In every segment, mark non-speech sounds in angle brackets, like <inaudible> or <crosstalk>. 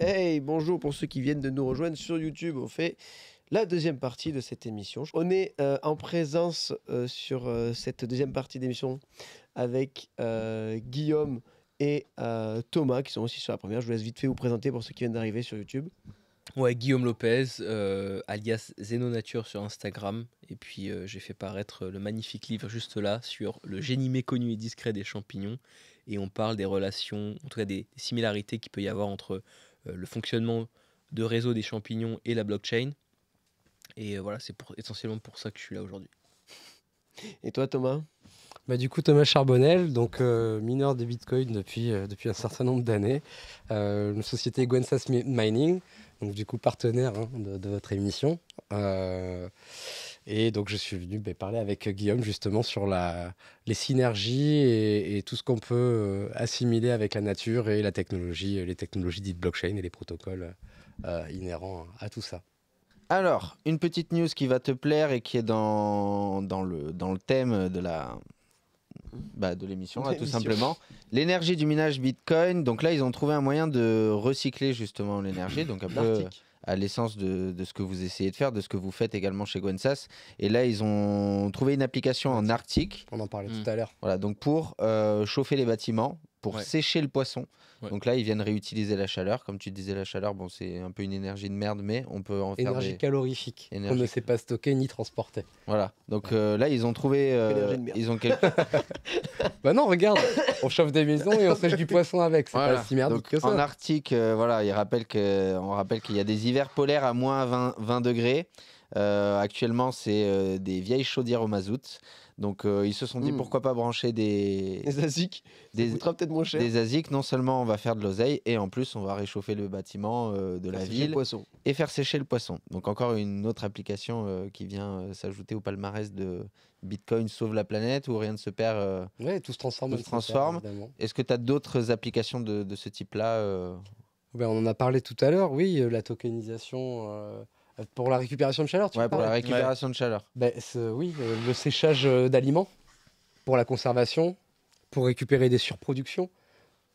Hey, bonjour pour ceux qui viennent de nous rejoindre sur YouTube. On fait la deuxième partie de cette émission. On est euh, en présence euh, sur euh, cette deuxième partie d'émission avec Guillaume et Thomas qui sont aussi sur la première. Je vous laisse vite fait vous présenter pour ceux qui viennent d'arriver sur YouTube. Ouais, Guillaume Lopez, alias Zénonature sur Instagram. Et puis j'ai fait paraître le magnifique livre juste là sur le génie méconnu et discret des champignons. Et on parle des relations, en tout cas des similarités qu'il peut y avoir entre le fonctionnement de réseau des champignons et la blockchain. Et euh, voilà, c'est pour, essentiellement pour ça que je suis là aujourd'hui. Et toi, Thomas? Bah, du coup, Thomas Charbonnel, donc euh, mineur de Bitcoin depuis, euh, depuis un certain nombre d'années. Euh, une société Gwensas Mi- Mining, donc du coup partenaire hein, de, de votre émission. Euh, et donc je suis venu bah, parler avec Guillaume justement sur la, les synergies et, et tout ce qu'on peut euh, assimiler avec la nature et la technologie, euh, les technologies dites blockchain et les protocoles euh, inhérents à tout ça. Alors, une petite news qui va te plaire et qui est dans, dans, le, dans le thème de la bah, de l'émission, tout simplement. L'énergie du minage Bitcoin. Donc là, ils ont trouvé un moyen de recycler justement l'énergie. Donc un peu. À l'essence de, de ce que vous essayez de faire, de ce que vous faites également chez Gwensas. Et là, ils ont trouvé une application en Arctique. On en parlait Mm. tout à l'heure. Voilà, donc pour euh, chauffer les bâtiments, pour Ouais. sécher le poisson. Ouais. Donc là, ils viennent réutiliser la chaleur. Comme tu disais, la chaleur, bon, c'est un peu une énergie de merde, mais on peut en faire Énergie des... calorifique, Énergie ne sait pas stocker ni transporter. Voilà. Donc euh, là, ils ont trouvé. euh, Énergie de merde. ils ont quelques. <laughs> Bah non, regarde, on chauffe des maisons et on sèche du poisson avec. C'est Voilà. pas si merdique Donc, que ça. En Arctique, euh, voilà, il rappelle que, on rappelle qu'il y a des hivers polaires à moins 20, 20 degrés. Euh, actuellement, c'est euh, des vieilles chaudières au mazout. Donc, euh, ils se sont dit Mm. pourquoi pas brancher des, <laughs> Les ASIC, des, peut-être moins cher. des ASIC. Non seulement on va faire de l'oseille, et en plus, on va réchauffer le bâtiment euh, de la Faire ville poisson. et faire sécher le poisson. Donc, encore une autre application euh, qui vient s'ajouter au palmarès de Bitcoin sauve la planète où rien ne se perd. Ouais, tout se transforme. Tout se transforme. Est-ce que tu as d'autres applications de, de ce type-là Ben, on en a parlé tout à l'heure, oui, la tokenisation pour la récupération de chaleur. Tu ouais, pour la récupération de chaleur Ben, Oui, euh, le séchage euh, d'aliments pour la conservation, pour récupérer des surproductions,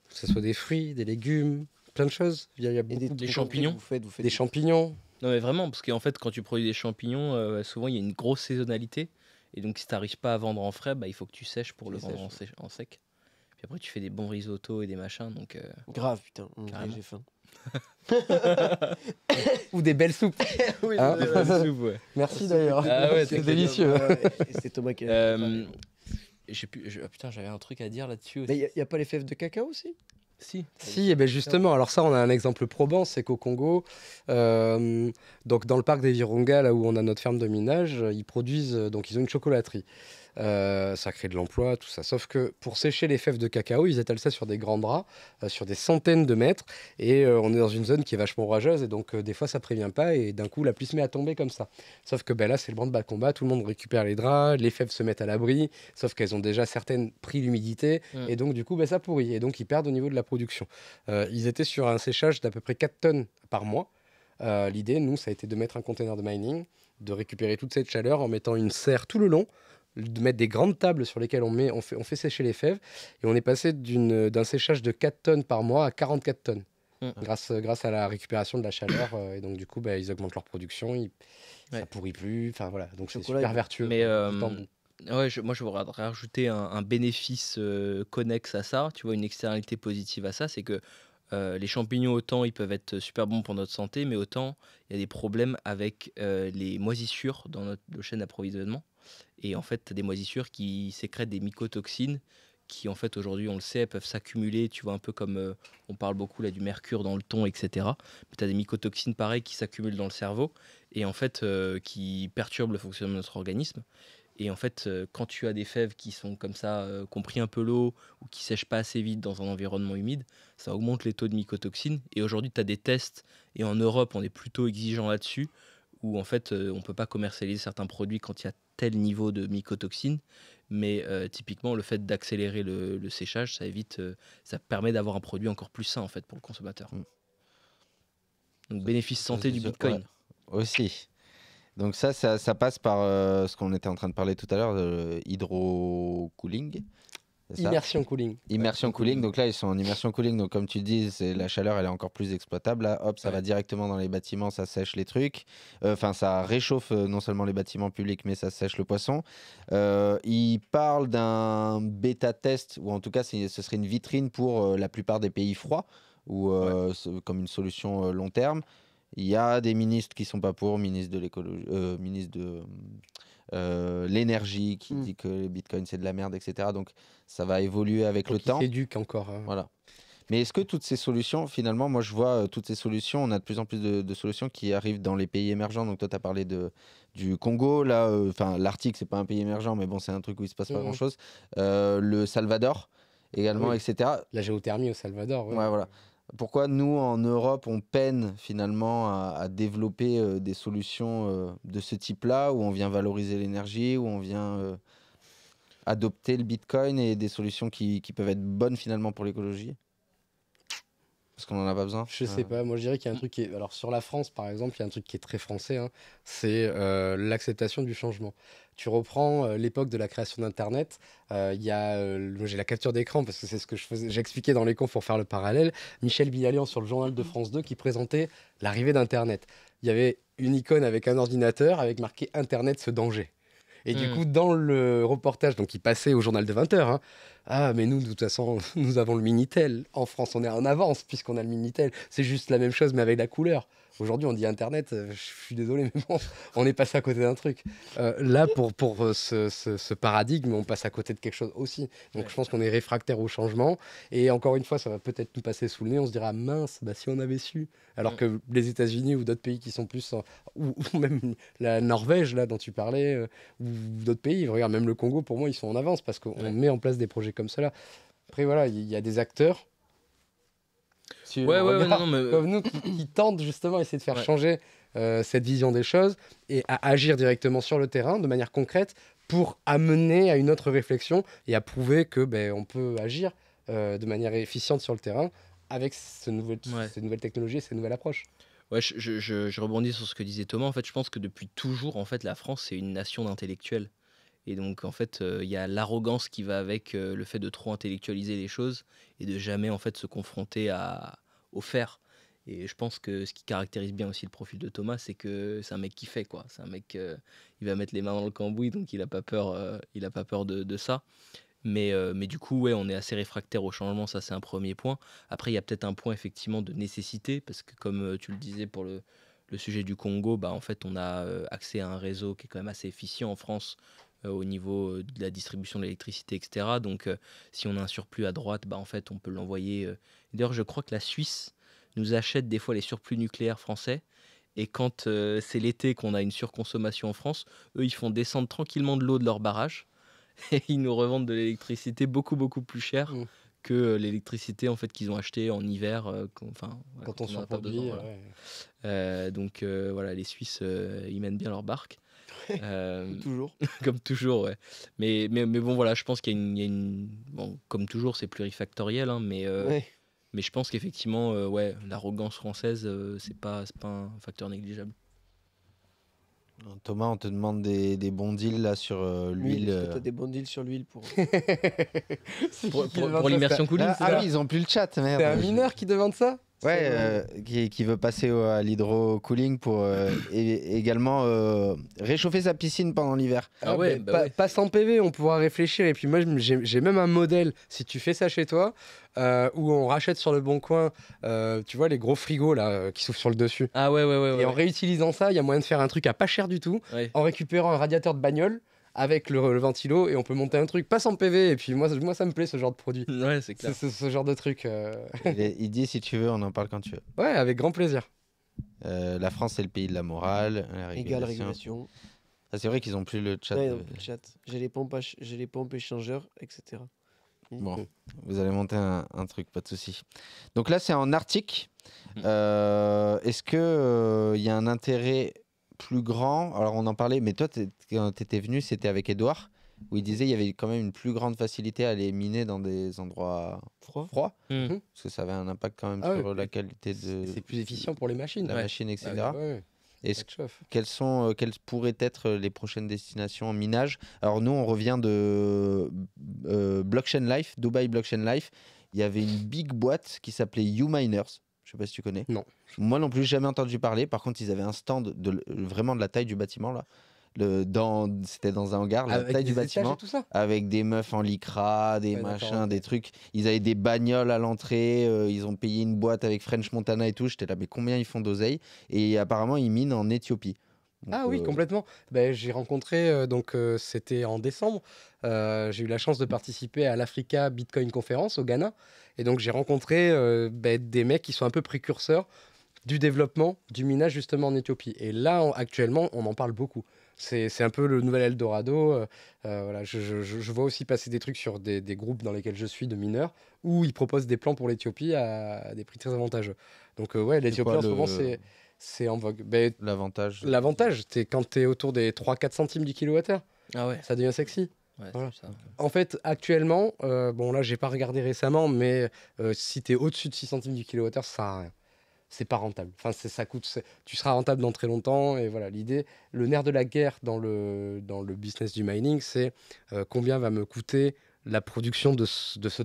que ce soit des fruits, des légumes, plein de choses. Il y a, il y a beaucoup des, de- des des champignons. Vous faites, vous faites des champignons. Non mais vraiment, parce qu'en fait quand tu produis des champignons, euh, souvent il y a une grosse saisonnalité. Et donc si tu n'arrives pas à vendre en frais, bah, il faut que tu sèches pour Tu le vendre en, sec. Puis après tu fais des bons risottos et des machins. Donc, euh, Grave, putain. Carrément. J'ai faim. <laughs> Ou des belles soupes. <laughs> oui, Hein ouais. Merci d'ailleurs. Ah ouais, c'est <laughs> délicieux. C'est Thomas qui a Euh, j'ai pu- je- ah, putain, j'avais un truc à dire là-dessus aussi. Mais il n'y a, pas les fèves de cacao aussi? Si. Si, et ben justement, alors ça, on a un exemple probant, c'est qu'au Congo, euh, donc dans le parc des Virunga, là où on a notre ferme de minage, euh, ils produisent, euh, donc ils ont une chocolaterie. Euh, ça crée de l'emploi, tout ça. Sauf que pour sécher les fèves de cacao, ils étalent ça sur des grands draps, euh, sur des centaines de mètres, et euh, on est dans une zone qui est vachement orageuse, et donc des fois ça prévient pas, et d'un coup la pluie se met à tomber comme ça. Sauf que ben là, c'est le branle-bas de combat, tout le monde récupère les draps, les fèves se mettent à l'abri, sauf qu'elles ont déjà certaines pris l'humidité, Mm. et donc du coup, ben, ça pourrit, et donc ils perdent au niveau de la production. Ils étaient sur un séchage d'à peu près 4 tonnes par mois. L'idée, nous, ça a été de mettre un container de mining, de récupérer toute cette chaleur en mettant une serre tout le long, de mettre des grandes tables sur lesquelles on, met, on, fait, on fait sécher les fèves. Et on est passé d'une- d'un séchage de 4 tonnes par mois à 44 tonnes. Mm. Grâce, grâce à la récupération de la chaleur. euh, et donc, du coup, bah, ils augmentent leur production. Ils, Ça Ouais. pourrit plus. Enfin, voilà. Donc, c'est super il- vertueux. Mais euh, ouais, je- moi je voudrais rajouter un, un bénéfice euh, connexe à ça. Tu vois, une externalité positive à ça, c'est que euh, les champignons, autant ils peuvent être super bons pour notre santé, mais autant il y a des problèmes avec euh, les moisissures dans notre chaîne d'approvisionnement. Et en fait, tu as des moisissures qui sécrètent des mycotoxines qui, en fait, aujourd'hui, on le sait, peuvent s'accumuler. Tu vois, un peu comme euh, on parle beaucoup là du mercure dans le thon, etc. Mais tu as des mycotoxines pareilles qui s'accumulent dans le cerveau et en fait euh, qui perturbent le fonctionnement de notre organisme. Et en fait, euh, quand tu as des fèves qui sont comme ça, euh, qui ont pris un peu l'eau ou qui sèchent pas assez vite dans un environnement humide, ça augmente les taux de mycotoxines. Et aujourd'hui, tu as des tests, et en Europe, on est plutôt exigeant là-dessus, où en fait, euh, on peut pas commercialiser certains produits quand il y a tel niveau de mycotoxines. Mais euh, typiquement, le fait d'accélérer le, le séchage, ça évite, euh, ça permet d'avoir un produit encore plus sain en fait pour le consommateur. Mm. Donc bénéfice santé du Ouais, Bitcoin. Aussi. Donc ça, ça, ça passe par euh, ce qu'on était en train de parler tout à. C'est ça. Immersion cooling. Immersion cooling, donc là ils sont en immersion cooling, donc comme tu dis, la chaleur elle est encore plus exploitable. Là, hop, ça Ouais. va directement dans les bâtiments, ça sèche les trucs. Euh, Enfin, ça réchauffe euh, non seulement les bâtiments publics, mais ça sèche le poisson. Euh, il parle d'un bêta test, ou en tout cas, ce serait une vitrine pour euh, la plupart des pays froids, ou euh, comme une solution euh, long terme. Il y a des ministres qui sont pas pour, ministre de l'écologie, euh, ministre de euh, l'énergie qui Mm. dit que le Bitcoin c'est de la merde, etc. Donc ça va évoluer avec Donc, le il temps. s'éduque encore. hein. Voilà. Mais est-ce que toutes ces solutions, finalement, moi je vois euh, toutes ces solutions, on a de plus en plus de, de solutions qui arrivent dans les pays émergents. Donc toi, tu as parlé de, du Congo, là, euh, enfin l'Arctique, c'est pas un pays émergent, mais bon, c'est un truc où il se passe pas Mhm. grand-chose. Euh, le Salvador également, Oui. etc. La géothermie au Salvador. ouais. Ouais, voilà. Pourquoi nous, en Europe, on peine finalement à, développer euh, des solutions euh, de ce type-là, où on vient valoriser l'énergie, où on vient euh, adopter le Bitcoin et des solutions qui peuvent être bonnes finalement pour l'écologie? Parce qu'on n'en a pas besoin Je sais pas, moi je dirais qu'il y a un truc qui est. Alors sur la France par exemple, il y a un truc qui est très français, hein, c'est euh, l'acceptation du changement. Tu reprends euh, l'époque de la création d'Internet, euh, il y a. J'ai la capture d'écran parce que c'est ce que je faisais. J'expliquais dans les cours pour faire le parallèle. Michel Bilalian sur le journal de France 2 qui présentait l'arrivée d'Internet. Il y avait une icône avec un ordinateur avec marqué Internet ce danger. Et du Mm. coup, dans le reportage, donc il passait au journal de 20h, ah, mais nous, de toute façon, <laughs> nous avons le Minitel. En France, on est en avance puisqu'on a le Minitel. C'est juste la même chose, mais avec la couleur. Aujourd'hui, on dit Internet, euh, je suis désolé, <laughs> mais bon, on est passé à côté d'un truc. Euh, là, pour, pour euh, ce, ce- ce paradigme, on passe à côté de quelque chose aussi. Donc, je pense qu'on est réfractaire au changement. Et encore une fois, ça va peut-être nous passer sous le nez. On se dira, mince, bah, si on avait su. Alors Mm. que les États-Unis ou d'autres pays qui sont plus. en- ou, <laughs> ou même la Norvège, là, dont tu parlais, euh, ou d'autres pays, regarde, même le Congo, pour moi, ils sont en avance parce qu'on Ouais. met en place des projets comme cela. Après, voilà, il y, a des acteurs. Ouais, non, mais- Comme nous, qui, qui tentent justement essayer de faire changer euh, cette vision des choses et à agir directement sur le terrain de manière concrète pour amener à une autre réflexion et à prouver que ben, on peut agir euh, de manière efficiente sur le terrain avec ce ces nouvelles technologies et ces nouvelles approches. Ouais, je, je- je- je rebondis sur ce que disait Thomas. En fait, je pense que depuis toujours, en fait, la France, c'est une nation d'intellectuels. Et donc, en fait, euh, il y a l'arrogance qui va avec euh, le fait de trop intellectualiser les choses et de jamais, en fait, se confronter à, au. Et je pense que ce qui caractérise bien aussi le profil de Thomas, c'est que c'est un mec qui fait, quoi. C'est un mec, euh, il va mettre les mains dans le cambouis, donc il n'a pas peur, euh, il a pas peur de, ça. Mais, euh, mais du coup, ouais, on est assez réfractaire au changement, ça c'est un premier point. Après, il y a peut-être un point effectivement de nécessité, parce que comme euh, tu le disais pour le, le sujet du Congo, bah, en fait, on a euh, accès à un réseau qui est quand même assez efficient en France au niveau euh, de la distribution de l'électricité, etc. Donc, euh, si on a un surplus à droite, bah, en fait, on peut l'envoyer. euh. D'ailleurs, je crois que la Suisse nous achète des fois les surplus nucléaires français. Et quand euh, c'est l'été qu'on a une surconsommation en France, eux, ils font descendre tranquillement de l'eau de leur barrage <laughs> et ils nous revendent de l'électricité beaucoup, beaucoup plus cher Mm. que euh, l'électricité en fait qu'ils ont acheté en hiver. euh, quand, enfin, voilà, Quand on en a pas besoin, voilà. ouais. Euh, donc euh, voilà, les Suisses, euh, ils mènent bien leur barque. <laughs> Euh, Toujours. <laughs> comme toujours, ouais. Mais, mais, mais bon, voilà, je pense qu'il y a une. il y a une- bon, comme toujours, c'est plurifactoriel, hein, mais, euh, Ouais. mais je pense qu'effectivement, euh, ouais, l'arrogance française, euh, c'est pas, c'est pas un facteur négligeable. Thomas, on te demande des, des bons deals là sur euh, L'huile, que euh. t'as des bons deals sur l'huile pour. <laughs> Pour, l'immersion cooling, Ah, ah oui, ils ont plus le chat, merde. C'est un mineur qui demande ça? Ouais, euh, qui, qui veut passer au- à l'hydro-cooling pour euh, et- également euh, réchauffer sa piscine pendant l'hiver. Ah ouais, bah pas, ouais. pas sans PV, on pourra réfléchir. Et puis moi, j'ai même un modèle, si tu fais ça chez toi, euh, où on rachète sur le bon coin, euh, tu vois, les gros frigos là, qui s'ouvrent sur le dessus. Ah ouais, ouais, ouais. ouais, et en réutilisant ça, il y a moyen de faire un truc à pas cher du tout, Ouais. en récupérant un radiateur de bagnole avec le, le ventilo, et on peut monter un truc, pas sans PV. Et puis moi, ça- moi ça me plaît ce genre de produit. Ouais, c'est clair. c'est ce genre de truc. euh, il, est- il dit si tu veux, on en parle quand tu veux. Ouais, avec grand plaisir. Euh, la France, c'est le pays de la morale, la Égale régulation. Ah, c'est vrai qu'ils ont plus le chat. Ouais, euh, le chat. J'ai les pompes, ach- j'ai les pompes échangeurs, etc. Bon, vous allez monter un, un truc, pas de souci. Donc là, c'est en Arctique. Euh, Est-ce que euh, il y a un intérêt plus grand Alors, on en parlait, mais toi, quand tu étais venu, c'était avec Edouard, où il disait il y avait quand même une plus grande facilité à aller miner dans des endroits Froid. froids, Mhm. parce que ça avait un impact quand même Ah sur oui. la qualité de C'est plus efficient pour les machines. la Ouais. machine, etc. Ah, ouais. Ça te chauffe. quelles, sont, euh, quelles pourraient être les prochaines destinations en minage? Alors nous, on revient de euh, Blockchain Life, Dubai Blockchain Life. Il y avait une big boîte qui s'appelait U-Miners. Je sais pas si tu connais. Non. Moi non plus, jamais entendu parler. Par contre, ils avaient un stand de, l- vraiment de la taille du bâtiment là. Le, dans, c'était dans un hangar, la Avec taille du bâtiment tout ça? avec des meufs en lycra, des Ouais, machins, des trucs. Ils avaient des bagnoles à l'entrée, euh, ils ont payé une boîte avec French Montana et tout. J'étais là, mais combien ils font d'oseille? Et apparemment, ils minent en Éthiopie. Donc, Ah oui, euh, complètement. Ben, j'ai rencontré, euh, donc euh, c'était en décembre, euh, j'ai eu la chance de participer à l'Africa Bitcoin Conference au Ghana. Et donc j'ai rencontré euh, ben, des mecs qui sont un peu précurseurs du développement du minage justement en Éthiopie. Et là, on- actuellement, on en parle beaucoup. C'est un peu le nouvel Eldorado. euh, euh, voilà, je, je- je- je vois aussi passer des trucs sur des, des groupes dans lesquels je suis de mineurs où ils proposent des plans pour l'Éthiopie à, des prix très avantageux. Donc euh, ouais, l'Éthiopie en ce moment, le- c'est c'est en vogue. Ben, L'avantage. L'avantage, c'est quand tu es autour des 3-4 centimes du kilowattheure, Ah ouais. ça devient sexy. ouais Voilà. c'est ça. En fait, actuellement, euh, bon là, j'ai pas regardé récemment, mais euh, si tu es au-dessus de 6 centimes du kilowattheure, ça sert à rien. C'est pas rentable. Enfin, ça coûte. Tu seras rentable dans très longtemps. Et voilà, l'idée, le nerf de la guerre dans le, dans le business du mining, c'est euh, combien va me coûter la production de, ce- de ce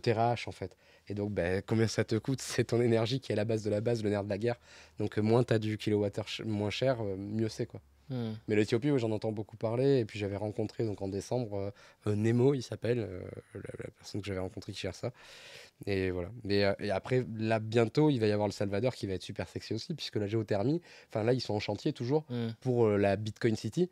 en fait. Et donc, ben, combien ça te coûte? C'est ton énergie qui est la base de la base, le nerf de la guerre. Donc, moins tu as du kilowattheure moins cher, euh, mieux c'est quoi. Hmm. Mais l'Éthiopie, oui, j'en entends beaucoup parler. Et puis j'avais rencontré donc en décembre euh, Nemo, il s'appelle, euh, la, la personne que j'avais rencontrée qui gère ça. Et voilà. Mais, euh, et après, là, bientôt, il va y avoir le Salvador qui va être super sexy aussi, puisque la géothermie, enfin là, ils sont en chantier toujours Hmm. pour la Bitcoin City.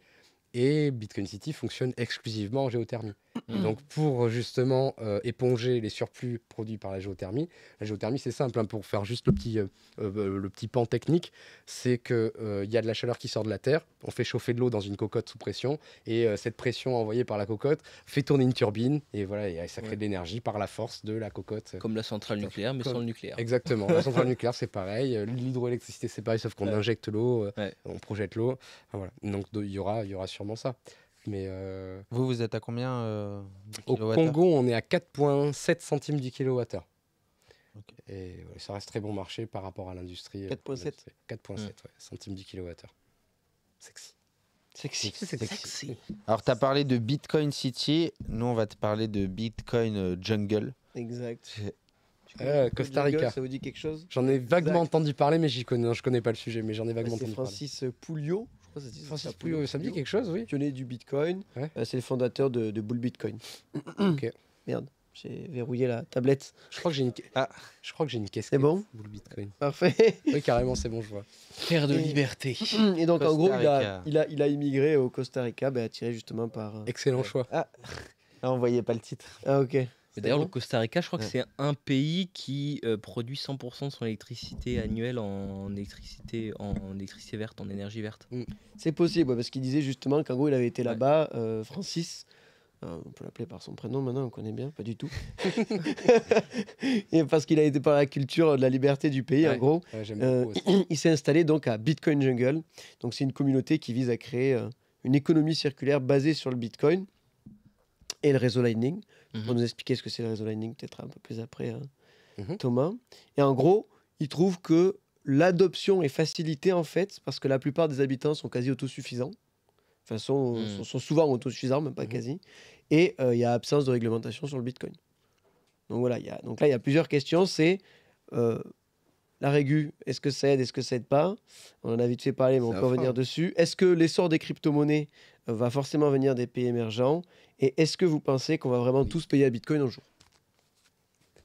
Et Bitcoin City fonctionne exclusivement en géothermie. Hmm. donc, pour euh, justement euh, éponger les surplus produits par la géothermie, la géothermie, c'est simple, hein, pour faire juste le petit, euh, le petit pan technique, c'est qu'il il y a de la chaleur qui sort de la terre, on fait chauffer de l'eau dans une cocotte sous pression, et cette pression envoyée par la cocotte fait tourner une turbine, et voilà, et ça crée Ouais. de l'énergie par la force de la cocotte. Comme la centrale nucléaire, mais Comme- sans le nucléaire. Exactement. La centrale <laughs> nucléaire, c'est pareil. L'hydroélectricité, c'est pareil, sauf qu'on Ouais. injecte l'eau, Ouais. on projette l'eau. Voilà. Donc, il y aura, il y aura sûrement ça. Mais euh, Vous, vous êtes à combien euh, au Congo, on est à 4,7 centimes du kilowattheure. Ok. Et ouais, ça reste très bon marché par rapport à l'industrie. euh, 4,7. l'industrie. 4,7 Mm. ouais, centimes du kilowattheure. Sexy. Sexy. Sexy. Alors, tu as parlé de Bitcoin City. Nous, on va te parler de Bitcoin euh, Jungle. Exact. Euh, Costa jungle, Rica. Ça vous dit quelque chose? J'en ai vaguement Exact. entendu parler, mais j'y connais, non, je connais pas le sujet, mais j'en ai vaguement entendu parler. Francis Pouliot. Francis ça, me dit quelque chose, oui. Pionnier du Bitcoin. Ouais. Euh, c'est le fondateur de, de Bull Bitcoin. <coughs> Ok. Merde, j'ai verrouillé la tablette. Je crois que j'ai une, Ah. <laughs> je crois que j'ai une casquette. C'est bon le Bitcoin. Parfait. <laughs> Oui, carrément, c'est bon, je vois. Père de Et- liberté. <coughs> Et donc, en Costa gros, il a, il, a, il a immigré au Costa Rica, bah, attiré justement par. euh, Excellent Ouais. choix. Ah, on voyait pas le titre. Ah, ok. D'ailleurs, bon le Costa Rica, je crois Ouais. que c'est un pays qui euh, produit 100% de son électricité annuelle en électricité, en électricité verte, en énergie verte. C'est possible, ouais, parce qu'il disait justement qu'en gros, il avait été Ouais. là-bas, euh, Francis. euh, on peut l'appeler par son prénom maintenant, on connaît bien, pas du tout. <laughs> Et parce qu'il a été par la culture de la liberté du pays, en gros. Euh, <clears throat> il s'est installé donc à Bitcoin Jungle. Donc c'est une communauté qui vise à créer une économie circulaire basée sur le Bitcoin et le réseau Lightning. Mhm. Pour nous expliquer ce que c'est le réseau Lightning, peut-être un peu plus après, hein, Mhm. Thomas. Et en gros, il trouve que l'adoption est facilitée en fait parce que la plupart des habitants sont quasi autosuffisants. Enfin, sont, Mhm. sont, sont souvent autosuffisants, même pas Mhm. quasi. Et euh, il y a absence de réglementation sur le Bitcoin. Donc voilà, il y a, donc là, il y a plusieurs questions. C'est euh, la régu, est-ce que ça aide, est-ce que ça aide pas? On en a vite fait parler, mais on peut revenir dessus. Est-ce que l'essor des crypto-monnaies euh, va forcément venir des pays émergents? Et est-ce que vous pensez qu'on va vraiment tous payer à Bitcoin un jour?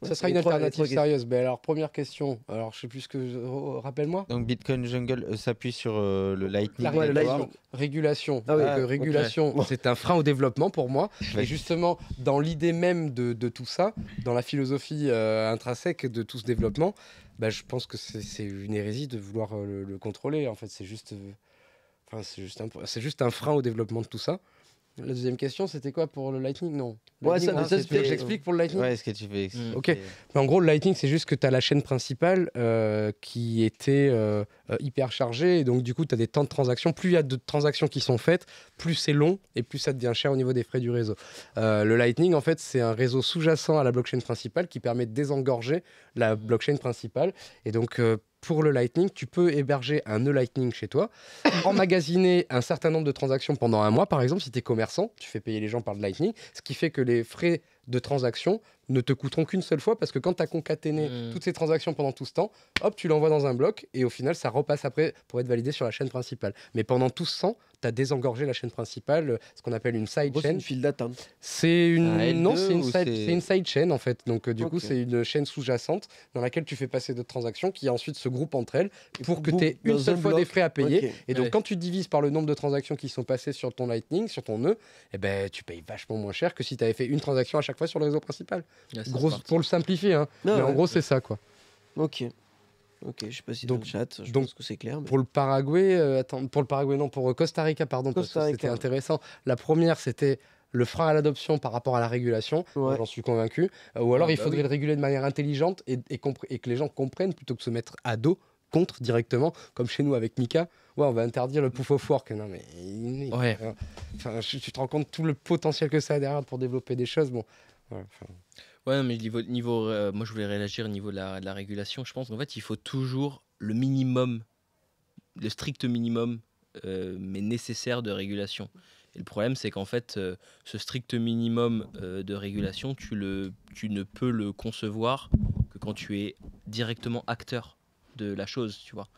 Ça sera une trois- alternative sérieuse. Ben alors, première question. Alors, je sais plus ce que. oh, Rappelle-moi. Donc, Bitcoin Jungle euh, s'appuie sur euh, le Lightning. La Ouais, le régulation. Lightning. Régulation. Ah oui, euh, ok. régulation, c'est un frein au développement pour moi. Ouais. <laughs> Et justement, dans l'idée même de, de tout ça, dans la philosophie euh, intrinsèque de tout ce développement, bah, je pense que c'est une hérésie de vouloir euh, le, le contrôler. En fait, c'est juste, euh, enfin, c'est juste, un, juste un frein au développement de tout ça. La deuxième question, c'était quoi pour le Lightning? Non. Ouais, Lightning, ça, ça, veux que j'explique pour le Lightning? Ouais, est-ce que tu fais Mm. Ok. Mais en gros, le Lightning, c'est juste que tu as la chaîne principale euh, qui était euh, euh, hyper chargée. Et donc, du coup, tu as des temps de transactions. Plus il y a de transactions qui sont faites, plus c'est long et plus ça devient cher au niveau des frais du réseau. Euh, le Lightning, en fait, c'est un réseau sous-jacent à la blockchain principale qui permet de désengorger la blockchain principale. Et donc, pour le Lightning, tu peux héberger un nœud Lightning chez toi, <coughs> emmagasiner un certain nombre de transactions pendant un mois, par exemple, si tu es commerçant, tu fais payer les gens par le Lightning, ce qui fait que les frais de transaction ne te coûteront qu'une seule fois parce que quand tu as concaténé Mm. toutes ces transactions pendant tout ce temps, hop, tu l'envoies dans un bloc et au final, ça repasse après pour être validé sur la chaîne principale. Mais pendant tout ce temps, tu as désengorgé la chaîne principale, euh, ce qu'on appelle une side gros, c'est chain. une file d'attente. C'est une Un L2 non, c'est une, side... une side chain en fait. Donc euh, du coup, c'est une chaîne sous-jacente dans laquelle tu fais passer d'autres transactions qui ensuite se groupent entre elles Et pour que tu aies une seule un fois bloc. des frais à payer. Et donc Ouais. quand tu divises par le nombre de transactions qui sont passées sur ton Lightning, sur ton nœud, eh ben tu payes vachement moins cher que si tu avais fait une transaction à chaque fois sur le réseau principal. Là, c'est Gros, smart. pour le simplifier, hein. Non, mais en ouais. gros c'est ça quoi. Ok. Ok, je sais pas si Donc- dans le chat, je donc, pense que c'est clair. mais- Pour le Paraguay, euh, attends, pour le Paraguay non, pour euh, Costa Rica pardon, parce Costa que Rica, c'était intéressant. La première c'était le frein à l'adoption par rapport à la régulation, Ouais. j'en suis convaincu. Euh, ou alors Ah, il bah faudrait oui. le réguler de manière intelligente et, et compr- et que les gens comprennent plutôt que de se mettre à dos contre directement, comme chez nous avec Mika. Ouais, on va interdire le proof of work. Non mais Ouais. Enfin, je- tu te rends compte tout le potentiel que ça a derrière pour développer des choses. Bon, ouais, enfin, Ouais, mais niveau, niveau euh, moi je voulais réagir au niveau de la, régulation. Je pense qu'en fait, il faut toujours le minimum, le strict minimum, euh, mais nécessaire de régulation. Et le problème, c'est qu'en fait, euh, ce strict minimum de régulation, tu, le, tu ne peux le concevoir que quand tu es directement acteur de la chose, tu vois.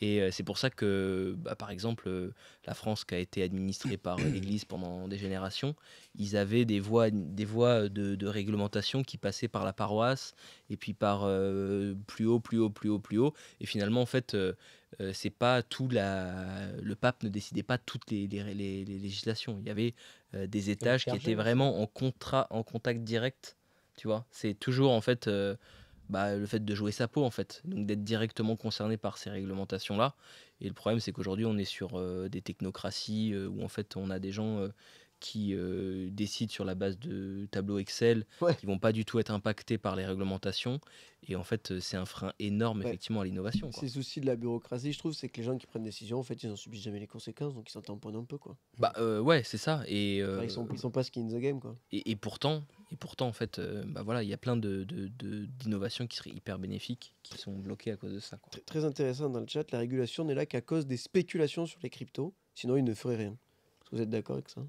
Et euh, c'est pour ça que, bah, par exemple, euh, la France qui a été administrée par l'Église pendant des générations, ils avaient des voies, des voies de, de réglementation qui passaient par la paroisse et puis par euh, plus haut, plus haut, plus haut, plus haut. Et finalement, en fait, euh, euh, c'est pas tout la, le pape ne décidait pas toutes les, les- les- les législations. Il y avait euh, des étages qui étaient vraiment en contrat, en contact direct. Tu vois, c'est toujours en fait euh, bah, le fait de jouer sa peau en fait, donc d'être directement concerné par ces réglementations là. Et le problème, c'est qu'aujourd'hui, on est sur euh, des technocraties euh, où en fait, on a des gens euh, qui euh, décident sur la base de tableaux Excel, Ouais. qui vont pas du tout être impactés par les réglementations. Et en fait, euh, c'est un frein énorme Ouais. effectivement à l'innovation. quoi. C'est le souci de la bureaucratie, je trouve, c'est que les gens qui prennent des décisions, en fait, ils n'en subissent jamais les conséquences, donc ils s'en tamponnent un peu, quoi. Bah euh, ouais, c'est ça. Et, ils, sont, ils sont pas skin in the game, quoi. et, et pourtant, et pourtant en fait, bah voilà, il y a plein de, d'innovations qui seraient hyper bénéfiques, qui sont bloquées à cause de ça. quoi. Très intéressant dans le chat, la régulation n'est là qu'à cause des spéculations sur les cryptos, sinon ils ne feraient rien. Est-ce que vous êtes d'accord avec ça?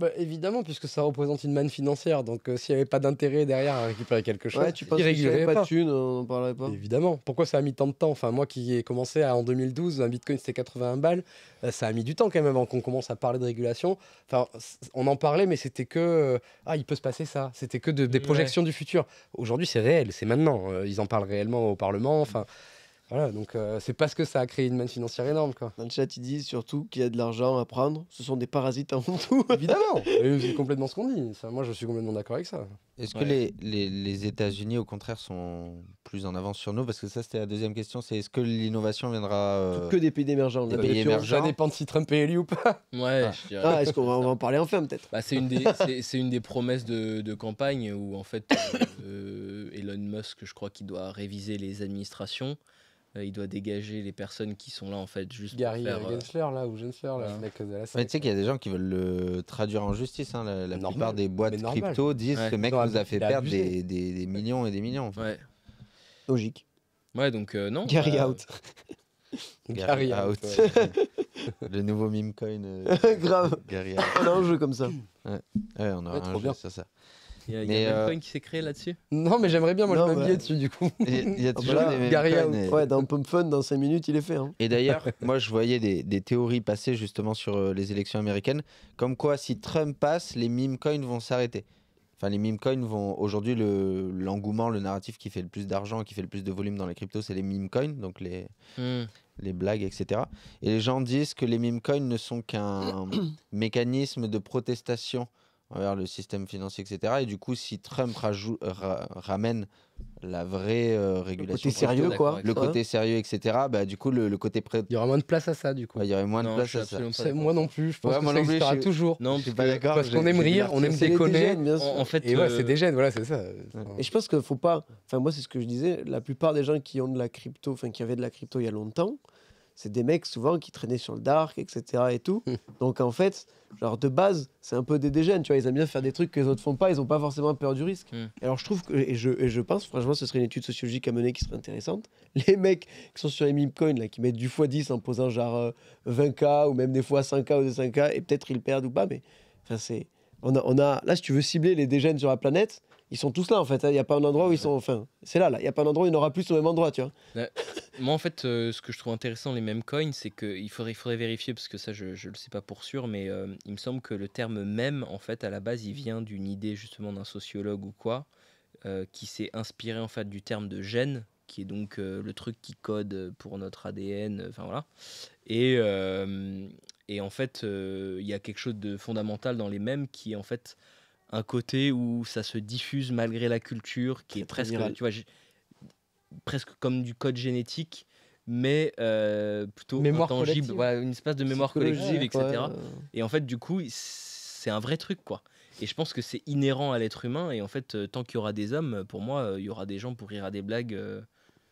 Bah, évidemment, puisque ça représente une manne financière. Donc, euh, s'il n'y avait pas d'intérêt derrière à récupérer quelque chose, Ouais, tu penses ils que s'il y avait réguleraient pas de thunes, on n'en parlerait pas? Évidemment. Pourquoi ça a mis tant de temps? Enfin, moi qui ai commencé à- en 2012, un bitcoin c'était 81 balles. euh, ça a mis du temps quand même avant qu'on commence à parler de régulation. Enfin, on en parlait, mais c'était que euh, ah, il peut se passer ça. C'était que de- des Ouais. projections du futur. Aujourd'hui, c'est réel, c'est maintenant. Euh, ils en parlent réellement au Parlement. Enfin, voilà. Donc, euh, c'est parce que ça a créé une manne financière énorme, quoi. Dans le chat, ils disent surtout qu'il y a de l'argent à prendre, ce sont des parasites avant tout. <laughs> Évidemment. <laughs> C'est complètement ce qu'on dit. Ça, moi, je suis complètement d'accord avec ça. Est-ce Ouais. que les, les, les États-Unis, au contraire, sont plus en avance sur nous? Parce que ça, c'était la deuxième question. C'est est-ce que l'innovation viendra euh, que des pays émergents. des pays émergents? Ça dépend de si Trump est élu ou pas. Ouais, Ah. je dirais. Ah, est-ce qu'on va, en parler enfin, peut-être? Bah, c'est une des <laughs> c'est, une des promesses de, de campagne où en fait euh, Elon Musk je crois qu'il doit réviser les administrations Euh, il doit dégager les personnes qui sont là en fait juste Gary pour faire euh, Gensler, là, ou Gensler, là, de la Ouais, SEC. tu sais qu'il y a des gens qui veulent le traduire en justice. hein. La, la Normal, plupart des boîtes crypto disent Ouais. ce mec Non, nous a fait a perdre des, des- des millions et des millions. ouais Logique. ouais donc euh, non Gary bah, out. <laughs> Gary out, <laughs> le nouveau meme coin. euh, <laughs> Grave. Gary out. On a un jeu comme ça. Ouais, on a Ouais, un trop jeu bien. sur ça. Il y a, il y Mais, a euh, qui s'est créé là-dessus Non, mais j'aimerais bien, moi, Non, je bah- dessus, du coup. Il y a <laughs> toujours des meme Gary out. et- Ouais, dans Pump Fun, dans 5 minutes, il est fait. hein. Et d'ailleurs, <laughs> moi, je voyais des, des théories passer justement sur euh, les élections américaines, comme quoi si Trump passe, les meme coins vont s'arrêter. Enfin, les meme coins vont aujourd'hui le l'engouement, le narratif qui fait le plus d'argent, qui fait le plus de volume dans les cryptos, c'est les meme coins, donc les Hmm. les blagues, etc. Et les gens disent que les meme coins ne sont qu'un <coughs> mécanisme de protestation envers le système financier, etc. Et du coup, si Trump rajou- ra- ramène la vraie euh, Le régulation, côté sérieux, quoi. le Ouais. côté sérieux, etc. Bah, du coup, le, le côté pré- Il y aura moins de place à ça, du coup. Ouais, il y aurait moins de place à ça. moi non plus, je pense Ouais, que moi ça non plus, existera je toujours. non Je suis parce pas d'accord. Parce qu'on aime rire, on aime déconner. en, en fait Et ouais, euh, c'est des gènes, voilà, c'est ça. Et je pense qu'il faut pas. Enfin, moi, c'est ce que je disais. La plupart des gens qui ont de la crypto, enfin, qui avaient de la crypto il y a longtemps, c'est des mecs souvent qui traînaient sur le dark, etc. et tout. <laughs> Donc en fait, genre de base, c'est un peu des dégènes, tu vois. Ils aiment bien faire des trucs que les autres font pas, ils ont pas forcément peur du risque. Hmm. Et alors je trouve que, et je, et je pense, franchement, ce serait une étude sociologique à mener qui serait intéressante. <laughs> Les mecs qui sont sur les meme coins, là, qui mettent du x10 en posant genre euh, 20K ou même des fois 5K ou 200K, et peut-être ils perdent ou pas, mais enfin, c'est. On a, on a, là, si tu veux cibler les dégènes sur la planète, ils sont tous là en fait. hein. Il n'y a pas un endroit où ils sont. Enfin, c'est là, là. Il n'y a pas un endroit où il n'y aura plus au même endroit, tu vois. <laughs> Moi, en fait, euh, ce que je trouve intéressant, les mêmes coins, c'est qu'il faudrait, il faudrait vérifier, parce que ça, je ne le sais pas pour sûr, mais euh, il me semble que le terme même, en fait, à la base, il vient d'une idée justement d'un sociologue ou quoi, euh, qui s'est inspiré en fait du terme de gène, qui est donc le truc qui code pour notre ADN, enfin voilà. Et, et en fait, il y a quelque chose de fondamental dans les mêmes qui en fait un côté où ça se diffuse malgré la culture, qui est presque, viral. tu vois, presque comme du code génétique, mais euh, plutôt Mémoire intangible, voilà, une espèce de mémoire collective, etc. ouais, euh, Et en fait, du coup, c'est un vrai truc, quoi. Et je pense que c'est inhérent à l'être humain. Et en fait, euh, tant qu'il y aura des hommes, pour moi, euh, il y aura des gens pour rire à des blagues euh,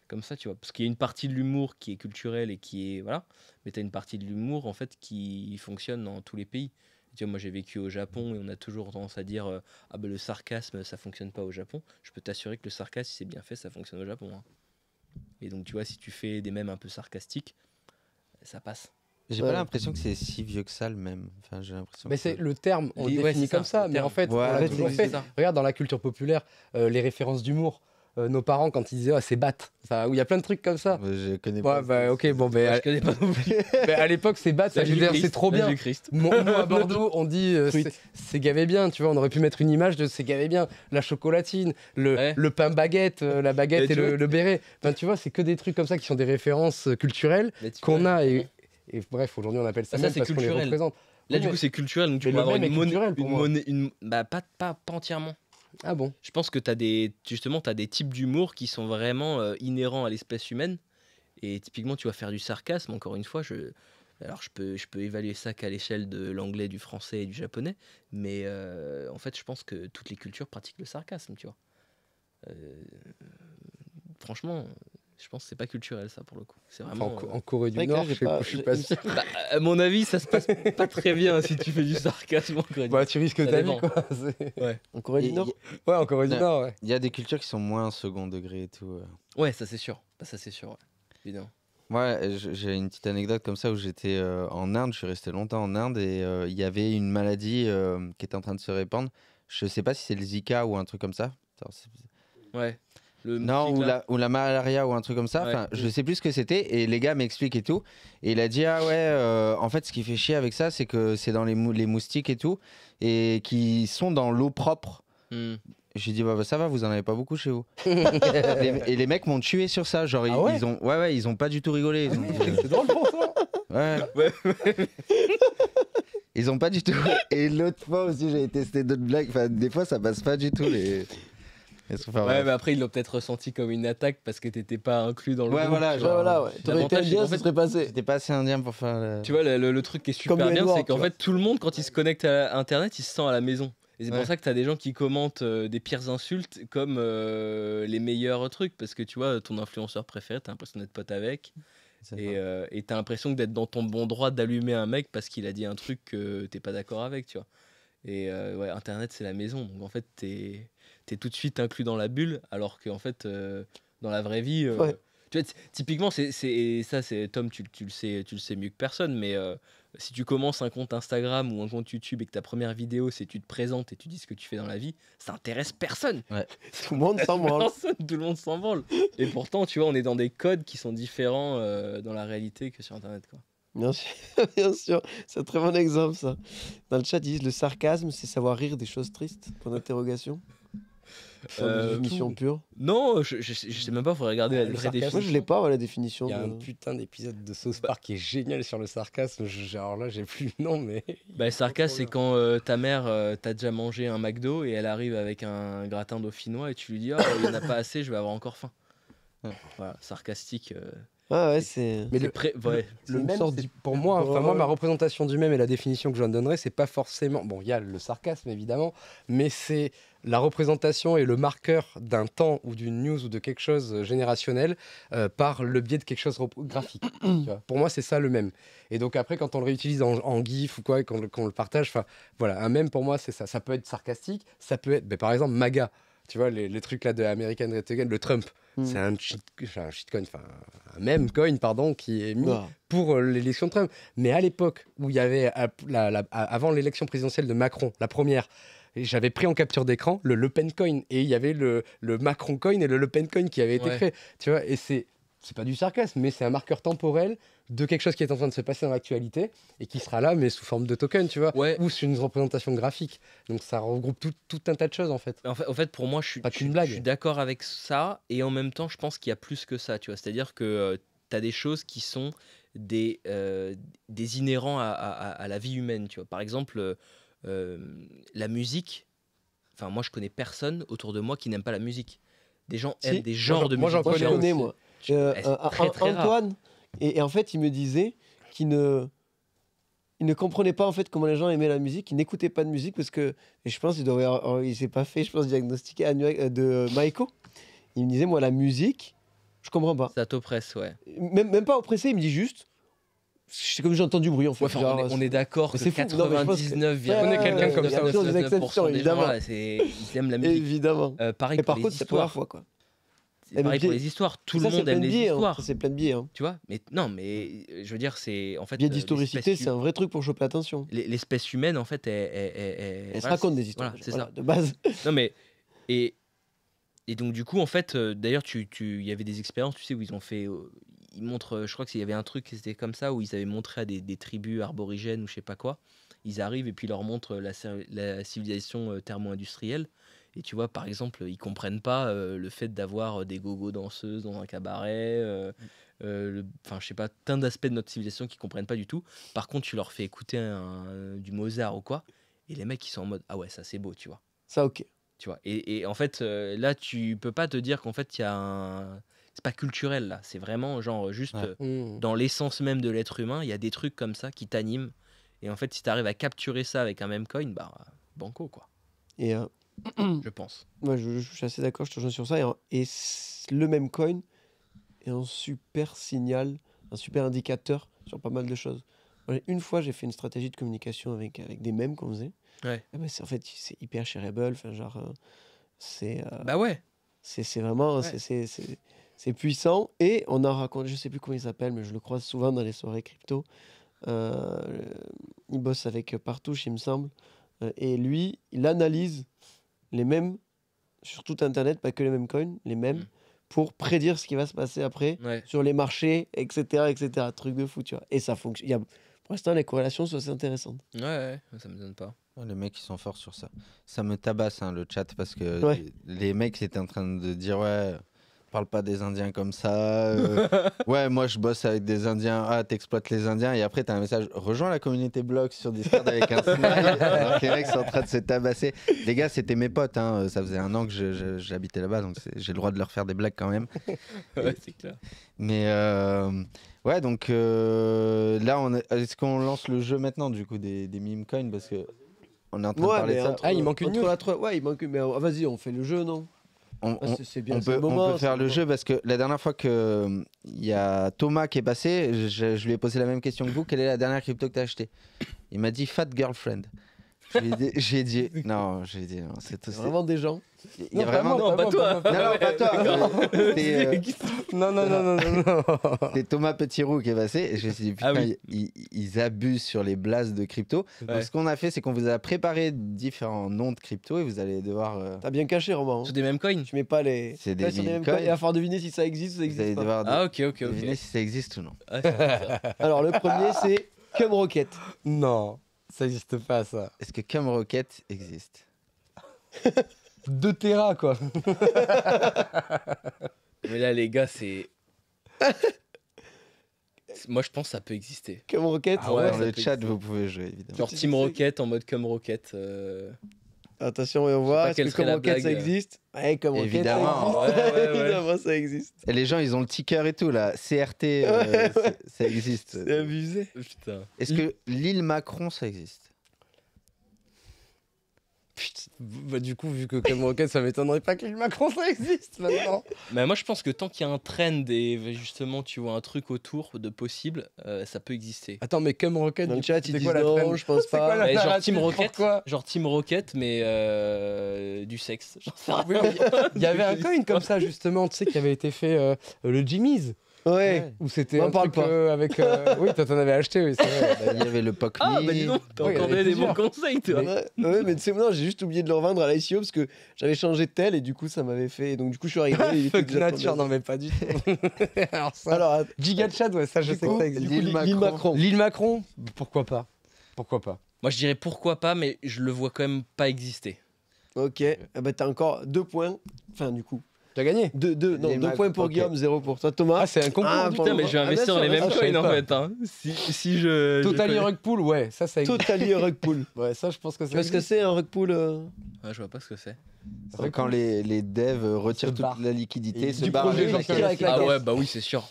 comme ça, tu vois. Parce qu'il y a une partie de l'humour qui est culturelle et qui est. Voilà. Mais tu as une partie de l'humour, en fait, qui fonctionne dans tous les pays. Tu vois, moi, j'ai vécu au Japon et on a toujours tendance à dire euh, Ah ben le sarcasme, ça fonctionne pas au Japon. Je peux t'assurer que le sarcasme, si c'est bien fait, ça fonctionne au Japon. hein. Et donc, tu vois, si tu fais des mèmes un peu sarcastiques, ça passe. J'ai Ouais. pas l'impression que c'est si vieux que ça le même. Enfin, j'ai l'impression. Mais que c'est le terme, on le ouais, définit c'est ça, comme ça, mais en fait, Ouais, on toujours c'est fait. ça. Regarde dans la culture populaire, euh, les références d'humour. Euh, nos parents, quand ils disaient ah, c'est batte, où il y a plein de trucs comme ça. Je connais Ouais, pas. bah ok, bon, Moi, à, je connais pas non plus. <laughs> à l'époque, c'est batte, ça c'est trop bien. moi, à <laughs> Bordeaux, on dit euh, c'est- gavé bien, tu vois, on aurait pu mettre une image de c'est gavé bien, la chocolatine, le, Ouais. le pain baguette, euh, la baguette Mais et le, béret. Enfin, tu vois, c'est que des trucs comme ça qui sont des références culturelles Mais tu qu'on a et, et bref, aujourd'hui on appelle ça, Ah, ça, même c'est parce qu'on les représente. Là, du mais- coup, c'est culturel, donc tu mais peux le avoir une monnaie. Bah, pas entièrement. Ah bon? Je pense que tu as des. Justement, tu as des types d'humour qui sont vraiment euh, inhérents à l'espèce humaine. Et typiquement, tu vas faire du sarcasme, encore une fois. Je... Alors, je peux, je peux évaluer ça qu'à l'échelle de l'anglais, du français et du japonais. Mais euh, en fait, je pense que toutes les cultures pratiquent le sarcasme, tu vois. Euh, Franchement, je pense que c'est pas culturel, ça, pour le coup. C'est Enfin, vraiment. en, euh, en Corée du là, Nord, je pas- pas- je suis pas sûr. bah, à mon avis, ça se passe pas très bien si tu fais du sarcasme en Corée du Bah, tu risques ta vie, quoi. <laughs> En Corée du Nord Ouais, en Corée du Ouais. Nord, ouais. il y a des cultures qui sont moins second degré et tout. euh. Ouais, ça c'est sûr. Bah, ça c'est sûr, ouais. évidemment. Moi, je- j'ai une petite anecdote comme ça où j'étais euh, en Inde, je suis resté longtemps en Inde et euh, il y avait une maladie euh, qui était en train de se répandre. Je sais pas si c'est le Zika ou un truc comme ça. Attends, Ouais. Le Non, ou la, ou la malaria ou un truc comme ça. Ouais. Enfin, je sais plus ce que c'était. Et les gars m'expliquent et tout. Et il a dit Ah ouais, euh, en fait, ce qui fait chier avec ça, c'est que c'est dans les, mou- les moustiques et tout. Et qui sont dans l'eau propre. Hmm. J'ai dit bah, bah, ça va, vous en avez pas beaucoup chez vous. <laughs> Les- et les mecs m'ont tué sur ça. Genre, ils, Ah ouais ils ont, ouais, ouais, ils ont pas du tout rigolé. Ils ont dit, euh, C'est drôle pour ça. ouais. Ouais. Ils ont pas du tout. Et l'autre fois aussi, j'avais testé d'autres blagues. Enfin, des fois, ça passe pas du tout les. Enfin, Ouais, mais après, ils l'ont peut-être ressenti comme une attaque parce que t'étais pas inclus dans le Ouais, groupe. voilà, genre, voilà, ouais. T'aurais été indien, ça fait- serait passé. J'étais pas assez indien pour faire. le- Tu vois, le, le- le truc qui est super Comme bien, c'est qu'en fait, tout le monde, quand il se connecte à Internet, il se sent à la maison. Et c'est Ouais. pour ça que t'as des gens qui commentent euh, des pires insultes comme euh, les meilleurs trucs. Parce que tu vois, ton influenceur préféré, t'as l'impression d'être pote avec. Et euh, et t'as l'impression d'être dans ton bon droit d'allumer un mec parce qu'il a dit un truc que t'es pas d'accord avec, tu vois. Et euh, ouais, Internet, c'est la maison. Donc en fait, t'es es tout de suite inclus dans la bulle, alors qu'en fait, euh, dans la vraie vie. euh, Ouais. Tu vois, ty- typiquement, c'est c'est- et ça, c'est Tom, tu, tu le sais, tu le sais mieux que personne, mais euh, si tu commences un compte Instagram ou un compte YouTube et que ta première vidéo, c'est tu te présentes et tu dis ce que tu fais dans la vie, ça intéresse personne. <laughs> Tout le monde s'en branle. Tout le monde s'en branle. Et pourtant, tu vois, on est dans des codes qui sont différents euh, dans la réalité que sur Internet, quoi. Bien sûr, <laughs> bien sûr. C'est un très bon exemple, ça. Dans le chat, ils disent le sarcasme, c'est savoir rire des choses tristes? Point d'interrogation. Euh, définition pure. Non, je, je, sais- je sais même pas, faudrait regarder la vraie sarcasme, Moi, définition. je l'ai pas, ouais, la définition. Il y a un de- putain d'épisode de South Park qui est génial sur le sarcasme. Je- alors là, j'ai plus le nom, mais. <laughs> Bah, le sarcasme, c'est quand euh, ta mère euh, t'a déjà mangé un McDo et elle arrive avec un gratin dauphinois et tu lui dis Oh, il n'y en a pas assez, je vais avoir encore faim. <laughs> Ouais. Voilà, sarcastique. euh, Ah ouais, c'est. Mais le, pré- ouais. C'est le même, pour moi, enfin moi, ma représentation du même et la définition que j'en donnerais, c'est pas forcément. Bon, il y a le sarcasme évidemment, mais c'est la représentation et le marqueur d'un temps ou d'une news ou de quelque chose euh, générationnel euh, par le biais de quelque chose graphique. <clears throat> tu vois. Pour moi, c'est ça le même. Et donc après, quand on le réutilise en, en GIF ou quoi, et qu'on le- qu'on le partage, enfin voilà, un même pour moi, c'est ça. Ça peut être sarcastique, ça peut être, ben, par exemple, MAGA. Tu vois, les, les trucs là de American Red Again, le Trump, Mm. c'est un, cheat, un shitcoin, enfin un meme coin, pardon, qui est mis pour euh, l'élection de Trump. Mais à l'époque où il y avait, la- la- avant l'élection présidentielle de Macron, la première, j'avais pris en capture d'écran le Le Pen Coin et il y avait le, le Macron Coin et le Le Pen Coin qui avaient été Ouais. créés. Tu vois, et c'est c'est pas du sarcasme, mais c'est un marqueur temporel de quelque chose qui est en train de se passer dans l'actualité et qui sera là, mais sous forme de token, tu vois, Ouais. ou sur une représentation graphique. Donc ça regroupe tout, tout un tas de choses en fait. En fait, en fait, pour moi, je suis, Pas je, qu'une suis- blague. je suis d'accord avec ça, et en même temps, je pense qu'il y a plus que ça, tu vois. C'est-à-dire que tu as des choses qui sont des, euh, des inhérents à, à- à la vie humaine, tu vois. Par exemple, euh, euh, la musique. Enfin, moi, je connais personne autour de moi qui n'aime pas la musique. Des gens Si. aiment des genres j'en- de moi, musique. j'en Moi, je connais moi. Euh, eh, euh, très, très. Antoine, et, et en fait, il me disait qu'il ne, il ne comprenait pas en fait comment les gens aimaient la musique, il n'écoutait pas de musique parce que, et je pense qu'il avoir- avoir- il s'est pas fait, je pense, diagnostiquer euh, de Maiko. Il me disait, moi, la musique, je comprends pas. Ça t'oppresse, ouais. Même, même pas oppressé, il me dit juste, c'est comme j'entends du bruit en fait. Ouais, enfin, Genre, on, est, on est d'accord que c'est fou. Non, mais je pense que- 99, Ouais, connais quelqu'un comme ça des exceptions, des gens, évidemment. là, ils aiment la musique. Évidemment. Euh, pareil Et par pour contre, les histoires. fois quoi. C'est pareil pour les histoires. Tout ça, le monde plein aime de les biais, hein. histoires. C'est plein de biais. Hein. Tu vois Mais non, mais je veux dire, c'est en fait. Biais euh, d'historicité, c'est un vrai truc pour choper l'attention. L'espèce humaine, en fait, elle, se raconte des histoires. C'est ça. De base. <laughs> Non, mais. Et, et donc, du coup, en fait, euh, d'ailleurs, tu, tu, il y avait des expériences, tu sais, où ils ont fait. euh, ils montrent, euh, je crois qu'il y avait un truc qui était comme ça, où ils avaient montré à des, des tribus arborigènes ou je sais pas quoi. Ils arrivent et puis ils leur montrent la, cir- la civilisation euh, thermo-industrielle. Et tu vois, par exemple, ils comprennent pas euh, le fait d'avoir euh, des gogo danseuses dans un cabaret. euh, euh, le- Enfin, je sais pas, plein d'aspects de notre civilisation qu'ils comprennent pas du tout. Par contre, tu leur fais écouter un- du Mozart ou quoi. Et les mecs, ils sont en mode Ah ouais, ça c'est beau, tu vois Ça, ok. tu vois et, et en fait euh, là tu peux pas te dire qu'en fait il y a un c'est pas culturel là c'est vraiment genre juste Ouais. euh, Mm. dans l'essence même de l'être humain il y a des trucs comme ça qui t'animent et en fait si tu arrives à capturer ça avec un même coin bah banco quoi Et euh, <clears throat> je pense moi, je, je suis assez d'accord, je te rejoins sur ça. Et, le même coin est un super signal, un super indicateur sur pas mal de choses. Une fois, j'ai fait une stratégie de communication avec, avec des mèmes qu'on faisait. Ouais. Ben, c'est en fait c'est hyper shareable. Enfin, genre, euh, c'est euh, bah ouais c'est c'est vraiment Ouais. c'est- c'est puissant. Et on en raconte, je sais plus comment il s'appelle, mais je le croise souvent dans les soirées crypto. Euh, il bosse avec Partouche, il me semble. Euh, et lui, il analyse les mêmes sur tout Internet, pas que les mêmes coins, les mêmes, Mm. pour prédire ce qui va se passer après ouais sur les marchés, etc., etc. Truc de fou, tu vois. Et ça fonctionne. Il y a- Pour l'instant, les corrélations sont assez intéressantes. ouais, ouais ça me donne pas Oh, les mecs, ils sont forts sur ça. Ça me tabasse hein, le chat parce que Ouais. les mecs étaient en train de dire ouais, parle pas des Indiens comme ça. euh, <laughs> ouais, moi je bosse avec des Indiens. Ah, t'exploites les Indiens. Et après, t'as un message rejoins la communauté blog sur Discord avec un smile. <laughs> alors que les mecs sont en train de se tabasser. Les gars, c'était mes potes. hein, Ça faisait un an que j'habitais là-bas, donc j'ai le droit de leur faire des blagues quand même. <laughs> ouais c'est clair Mais euh, ouais, donc euh, là, est-ce qu'on lance le jeu maintenant du coup des, des meme coins? Parce que on est en train de parler de ça. entre- Ah, il manque une entre news. la trois- Ouais, il manque une. Mais vas-y, on fait le jeu, non? On- bien. Peut, on faire le jeu parce que la dernière fois que il y a Thomas qui est passé, je, je lui ai posé la même question que vous. Quelle est la dernière crypto que tu as acheté? Il m'a dit Fat Girlfriend. J'ai dit, <laughs> j'ai dit non, j'ai dit non, c'est C'est c'est- vraiment des gens. Il y a Non, pas vraiment non, pas toi. non, non, pas toi. euh, C'est euh, Non, non, non, non, non, non. <laughs> c'est Thomas Petitroux qui est passé. Et je me suis dit putain, Ah oui. ils, ils abusent sur les blasts de crypto. Donc Ouais. ce qu'on a fait, c'est qu'on vous a préparé différents noms de crypto et vous allez devoir, euh, T'as bien caché, Romain. hein. sur des mêmes coins Tu mets pas les. C'est des Ouais, sur les meme mêmes coins. coins. Il va falloir deviner si ça existe ou ça vous allez existe pas. devoir ah ok ok deviner ok si ça existe ou non. Ah, c'est. <laughs> Alors, le premier, c'est Cum Rocket. Non, ça n'existe pas, ça. Est-ce que Camrocket existe? <laughs> 2 Tera, quoi. <laughs> mais là les gars c'est <laughs> moi je pense que ça peut exister Cum Rocket? Ah ouais, Dans ça le peut chat, exister. vous pouvez jouer évidemment. genre Team Rocket en mode comme Rocket euh, Attention, voit. pas Est-ce que la Rocket, ça existe? Ouais, Rocket, Évidemment. ça existe. Ouais, ouais, ouais. Évidemment, ça existe. Et les gens, ils ont le ticker et tout là. CRT, euh, Ouais, c'est- ouais. ça existe. C'est abusé. putain Est-ce que l'île Macron, ça existe? Putain, bah, du coup, vu que Cam Rocket, ça m'étonnerait pas que l'île Macron ça existe maintenant. Mais moi, je pense que tant qu'il y a un trend et justement, tu vois un truc autour de possible, euh, ça peut exister. Attends, mais Cam Rocket, Dans le du chat, ils disent non, je pense quoi pas. genre Team Rocket, genre Team Rocket, mais euh, du sexe. Oui, Il y avait un coin comme ça, justement, tu sais, qui avait été fait euh, le Jimmy's. Ouais. Où c'était M'en un parle truc pas. euh, avec. euh, Oui, toi, t'en avais acheté, oui, c'est vrai. Bah, Il y avait le POC Ah, bah dis donc, t'as Oui, il y en encore avait donné des bons plusieurs. conseils, toi. Ouais, ouais, mais tu sais, non, j'ai juste oublié de le revendre à l'ICO parce que j'avais changé de tel et du coup, ça m'avait fait. Donc, du coup, je suis arrivé. il <laughs> était Fuck déjà nature, non, mais pas du tout. <laughs> Alors, ça. Alors, att- Giga Chad, ouais, ça, je du sais coup, que ça du existe. coup, L'île l'île Macron. Macron. L'île Macron Pourquoi pas? Pourquoi pas? Moi, je dirais pourquoi pas, mais je le vois quand même pas exister. Ok. Ben, t'as encore deux points. Enfin, du coup. Tu as gagné Deux, deux, points pour. Guillaume, zéro pour toi. Thomas. Ah, c'est un concours Ah, Putain, mais je vais Ah, investir dans les mêmes je coins en fait. Hein. Si, si je. je Total connais- Rug Pool, ouais, ça, ça existe. Totally Rug Pool. <laughs> Ouais, ça, je pense que Tu ça vois ce que c'est un Rug Pool euh Ah, je vois pas ce que c'est. C'est quand les, les devs euh, retirent toute la liquidité, se du barrent projet, avec la Ah ouais, bah oui, c'est sûr.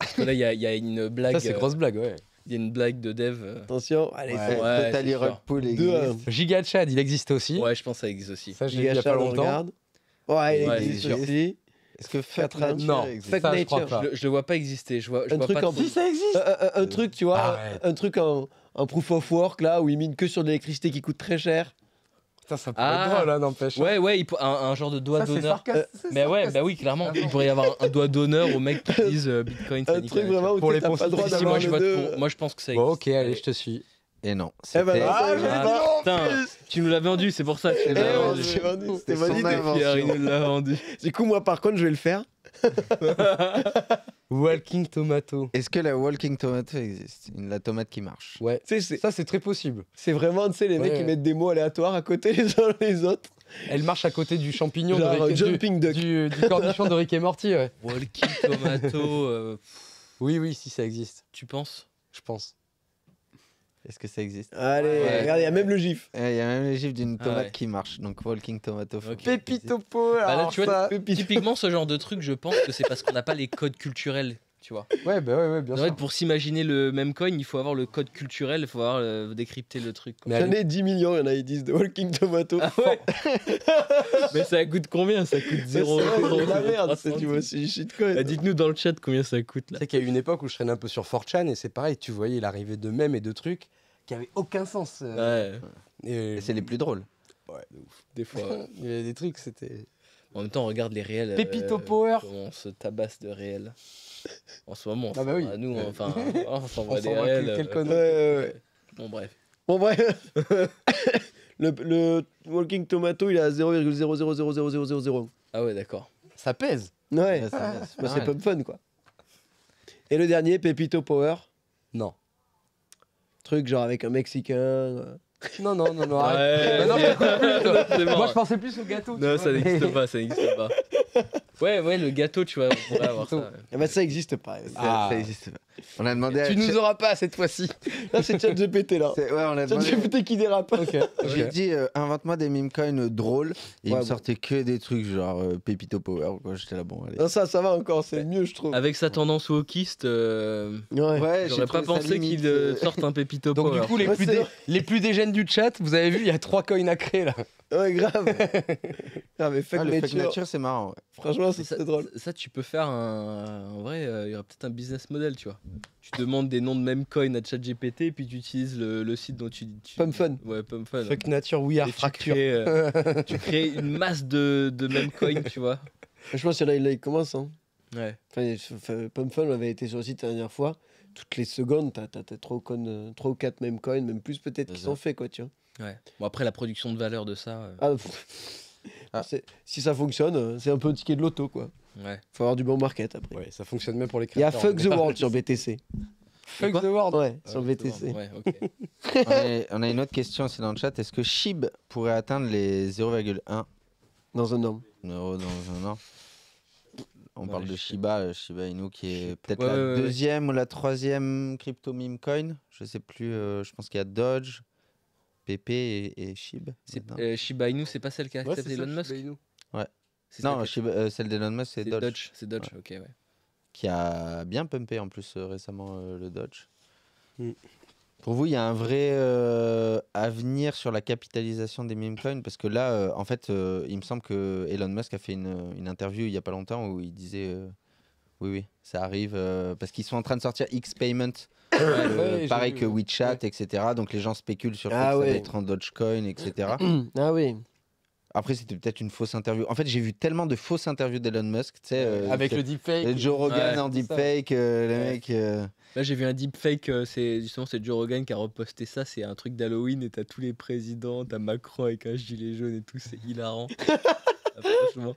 Parce que là, il y, a- il y a une blague. Ça, c'est grosse blague, ouais. Il y a une blague de dev. euh, Attention. Allez, Ouais. Ouais, Total Rug. Pool existe. Giga Chad, il existe aussi. Ouais, je pense que ça existe aussi. Ça, je l'ai il y a Giga pas longtemps. Ouais, il Ouais, existe c'est sûr. aussi. Est-ce que ans. Nature Non, existe Fuck ça, je crois Nature. pas. Je, le- je le vois pas exister. Je vois, je Un vois truc pas en de- plus. ça existe Un, un- un truc, tu vois, Arrête. un truc en, en proof of work là où ils minent que sur de l'électricité qui coûte très cher. Putain, ça pourrait Ah. être drôle, hein, n'empêche. Ouais, ouais, il peut- un, un genre de doigt Ça, c'est d'honneur. c'est Mais ouais, bah oui, clairement. Il pourrait y avoir un, doigt d'honneur aux mecs qui <laughs> disent euh, Bitcoin. Un truc vraiment où Pour les pas le droit poncifs, Si, d'avoir moi, je le vote deux. pour- moi, je pense que ça Bon, existe. ok, allez, je te suis. Et non, Eh ben, non, Ah, Ah, putain, tu nous l'as vendu, c'est pour ça que tu Eh l'as ouais, vendu. C'était nous l'a vendu. Du coup, moi par contre, je vais le faire. <laughs> Walking Tomato. Est-ce que la Walking Tomato existe? Une- La tomate qui marche. Ouais. Ça, c'est très possible. c'est vraiment, tu sais, les mecs Ouais. qui mettent des mots aléatoires à côté les uns <laughs> les autres. Elle marche à côté du champignon Genre de du, Jumping Duck. du, du cornichon de Rick et Morty, ouais. Walking Tomato, euh, Oui, oui, si ça existe, tu penses? Je pense. Est-ce que ça existe? Allez, Ouais. regarde, il y a même le gif. Il y a même les gifs d'une Ah tomate ouais. qui marche. Donc Walking Tomato. faut Ok. que ça existe. Pépito Power. Bah là, alors tu vois, ça-. Typiquement, ce genre de truc, je pense que c'est parce qu'on n'a pas les codes culturels, tu vois. Ouais, bah ouais, ouais, bien En sûr. fait, pour s'imaginer le même coin, il faut avoir le code culturel, il faut avoir euh, décrypter le truc. quoi. Mais J'en ai 10 millions, il y en a, ils disent de Walking Tomato. Ah ouais <laughs> Mais ça coûte combien Ça coûte C'est 0 c'est la merde, c'est, c'est du shitcoin. Ah, Dites-nous dans le chat combien ça coûte tu là. sais qu'il y a eu une époque où je traînais un peu sur 4chan et c'est pareil, tu voyais l'arrivée de mèmes et de trucs qui avaient aucun sens. euh, Ouais, et- Et c'est les plus drôles. Ouais, de ouf. des fois. ouais. <laughs> Il y avait des trucs, c'était. En même temps, on regarde les réels. euh, Pépito Power. comment on se tabasse de réels. En ce moment, Ah bah oui. enfin, nous, Euh, enfin, <laughs> on s'envoie On des s'en va réels. euh, quel Ouais, con- ouais, ouais. Bon, bref. Bon, bref. <laughs> le, le Walking Tomato, il est à 0,0000000. Ah ouais, d'accord. Ça pèse. Ouais, Ouais, c'est- c'est bah, pas c'est mal. pas fun quoi. Et le dernier, Pepito Power. Non. Truc genre avec un Mexicain. Euh. Non, non, non, non. Ouais, arrête. Non, mais <laughs> c'est Moi, je pensais plus au gâteau. tu Non, vois, ça mais- n'existe pas, ça n'existe pas. <laughs> Ouais, ouais, le gâteau, tu vois, on pourrait <laughs> avoir ça. ouais. Ah bah ça existe pas. Ça, Ah. ça existe pas. On a demandé à Tu nous auras pas cette fois-ci. Là, c'est ChatGPT là. c'est- Ouais, on a demandé. ChatGPT qui dérape. Ok. J'ai dit euh, invente-moi des meme coins drôles et il Ouais, me bon. sortait que des trucs genre euh, Pépito Power quoi. J'étais là bon allez. Non, ça, ça va encore, c'est mieux, je trouve. Avec sa tendance wokiste, euh, Ouais. J'aurais pas pensé qu'il euh, euh, sorte un pépito Donc, power. du coup, les Ouais, plus, c'est dé- vrai. les plus du chat, vous avez vu, il y a trois coins à créer là. Ouais, grave. <laughs> ah, mais fuck Ah, nature. fake nature c'est marrant. ouais. Franchement, c'est drôle. ça, tu peux faire un. En vrai, euh, il y aura peut-être un business model, tu vois. Tu demandes des noms de même coin à ChatGPT et puis tu utilises le, le site dont tu. tu... Pumfun. Ouais, Pumfun. Fuck nature, we are Et tu fracture. crées, euh, <laughs> tu crées une masse de, de même coin, tu vois. Franchement, c'est là, là, il commence. Hein. Ouais. Enfin, Pumfun avait été sur le site la dernière fois. Toutes les secondes, t'as, trois, con- euh, trois ou quatre mêmes coins, même plus peut-être, qui sont faits, quoi, tu vois. ouais. Bon, après, la production de valeur de ça. euh, Ah, pff. Ah. C'est- Si ça fonctionne, euh, c'est un peu le ticket de loto, quoi. ouais. Faut avoir du bon market après. Ouais, ça fonctionne même pour les Il y a créateurs. Fuck the World sur BTC. Fuck the world. Ouais, sur BTC. Ouais, <laughs> on, a, on a une autre question aussi dans le chat. Est-ce que Shib pourrait atteindre les 0,1 Dans un an. euros dans un an On Ouais, parle de Shiba, euh, Shiba Inu qui est peut-être Ouais, la ouais, ouais, ouais. deuxième ou la troisième crypto meme coin. Je sais plus. euh, je pense qu'il y a Dodge, PP et, et Shib. Euh, Shiba Inu, c'est pas celle qui a Ouais, accepté Elon Musk Shiba Inu. Celle non Shiba- euh, celle d'Elon Musk c'est c'est Dodge, Dodge. C'est Dodge, ok, ouais. qui a bien pumpé en plus euh, récemment euh, le Dodge. Pour vous, il y a un vrai euh, avenir sur la capitalisation des meme coins? Parce que là, euh, en fait, euh, il me semble que Elon Musk a fait une, une interview il y a pas longtemps où il disait oui, oui, ça arrive parce qu'ils sont en train de sortir X Payment, Ouais, j'ai pareil que ouais. WeChat, etc. Donc les gens spéculent sur Ah ça va être en Dogecoin, etc. ah oui. Après, c'était peut-être une fausse interview. En fait, j'ai vu tellement de fausses interviews d'Elon Musk, tu sais, euh, Avec le deepfake. Joe Rogan Ouais, en deepfake, euh, le Ouais. mec. euh, Là, j'ai vu un deepfake, euh, c'est justement c'est Joe Rogan qui a reposté ça. C'est un truc d'Halloween et t'as tous les présidents, t'as Macron avec un gilet jaune et tout, c'est hilarant. <laughs> Ah, franchement,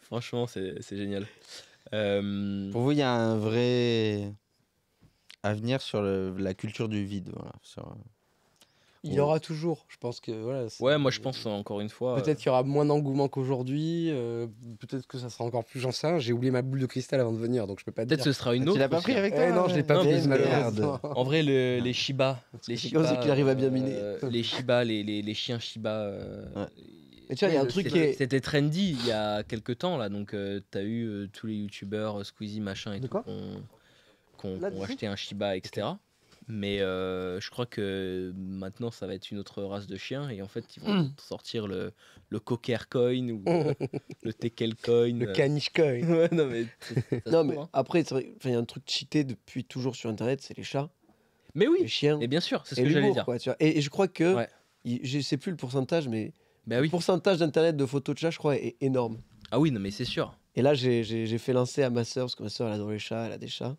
franchement c'est c'est génial. Euh, Pour vous, il y a un vrai avenir sur le- la culture du vide. Voilà, sur- euh, Il y aura toujours. Je pense que voilà. ouais, moi je pense encore une fois. euh, Peut-être qu'il y aura moins d'engouement qu'aujourd'hui. euh, Peut-être que ça sera encore plus j'en. J'ai oublié ma boule de cristal avant de venir, donc je peux pas Peut-être dire. ce sera une Tu autre. l'as pas pris hein. avec Eh toi non, je l'ai pas Non, pris malheureusement. <laughs> En vrai, le- les Shiba, les C'est Shiba, qu'il arrive à bien miner. euh, les Shiba, les, les, les chiens Shiba. euh, Ouais. Et tu vois, il y a un truc qui C'était est. c'était trendy il y a quelques temps là, donc euh, t'as eu euh, tous les youtubeurs, euh, Squeezie machin et De tout, quoi qui qui qui dessus acheté un Shiba, etc. Mais euh, je crois que maintenant ça va être une autre race de chiens et en fait ils vont Mm. sortir le, le Cocker Coin ou euh, <laughs> le Tekel Coin. Le caniche coin. <laughs> Ouais, non mais, Non, hein. après, il y a un truc cheaté depuis toujours sur Internet, c'est les chats, mais les oui, chiens et bien sûr, c'est ce que j'allais dire. quoi. Tu vois. Et, et je crois que, Ouais. il- je sais plus le pourcentage, mais Bah le pourcentage d'Internet de photos de chats, je crois, est énorme. Ah oui, non mais c'est sûr. Et là, j'ai fait lancer à ma soeur, parce que ma soeur, elle adore les chats, elle a des chats.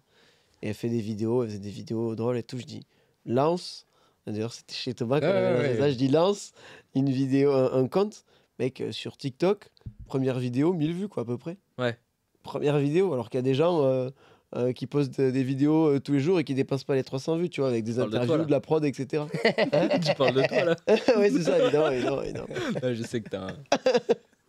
Et elle fait des vidéos, elle faisait des vidéos drôles et tout. Je dis, lance. D'ailleurs, c'était chez Thomas quand Ouais, lancé ouais, ça. Je dis, lance une vidéo, un, un compte. Mec, euh, sur TikTok, première vidéo, 1000 vues, quoi, à peu près. Ouais. Première vidéo, alors qu'il y a des gens euh, euh, qui postent de- des vidéos euh, tous les jours et qui dépassent pas les 300 vues, tu vois, avec des parles de toi, interviews, de, la prod, etc. <laughs> tu parles de toi là <laughs> ouais, c'est ça, évidemment, évidemment, évidemment. <laughs> Je sais que t'as un,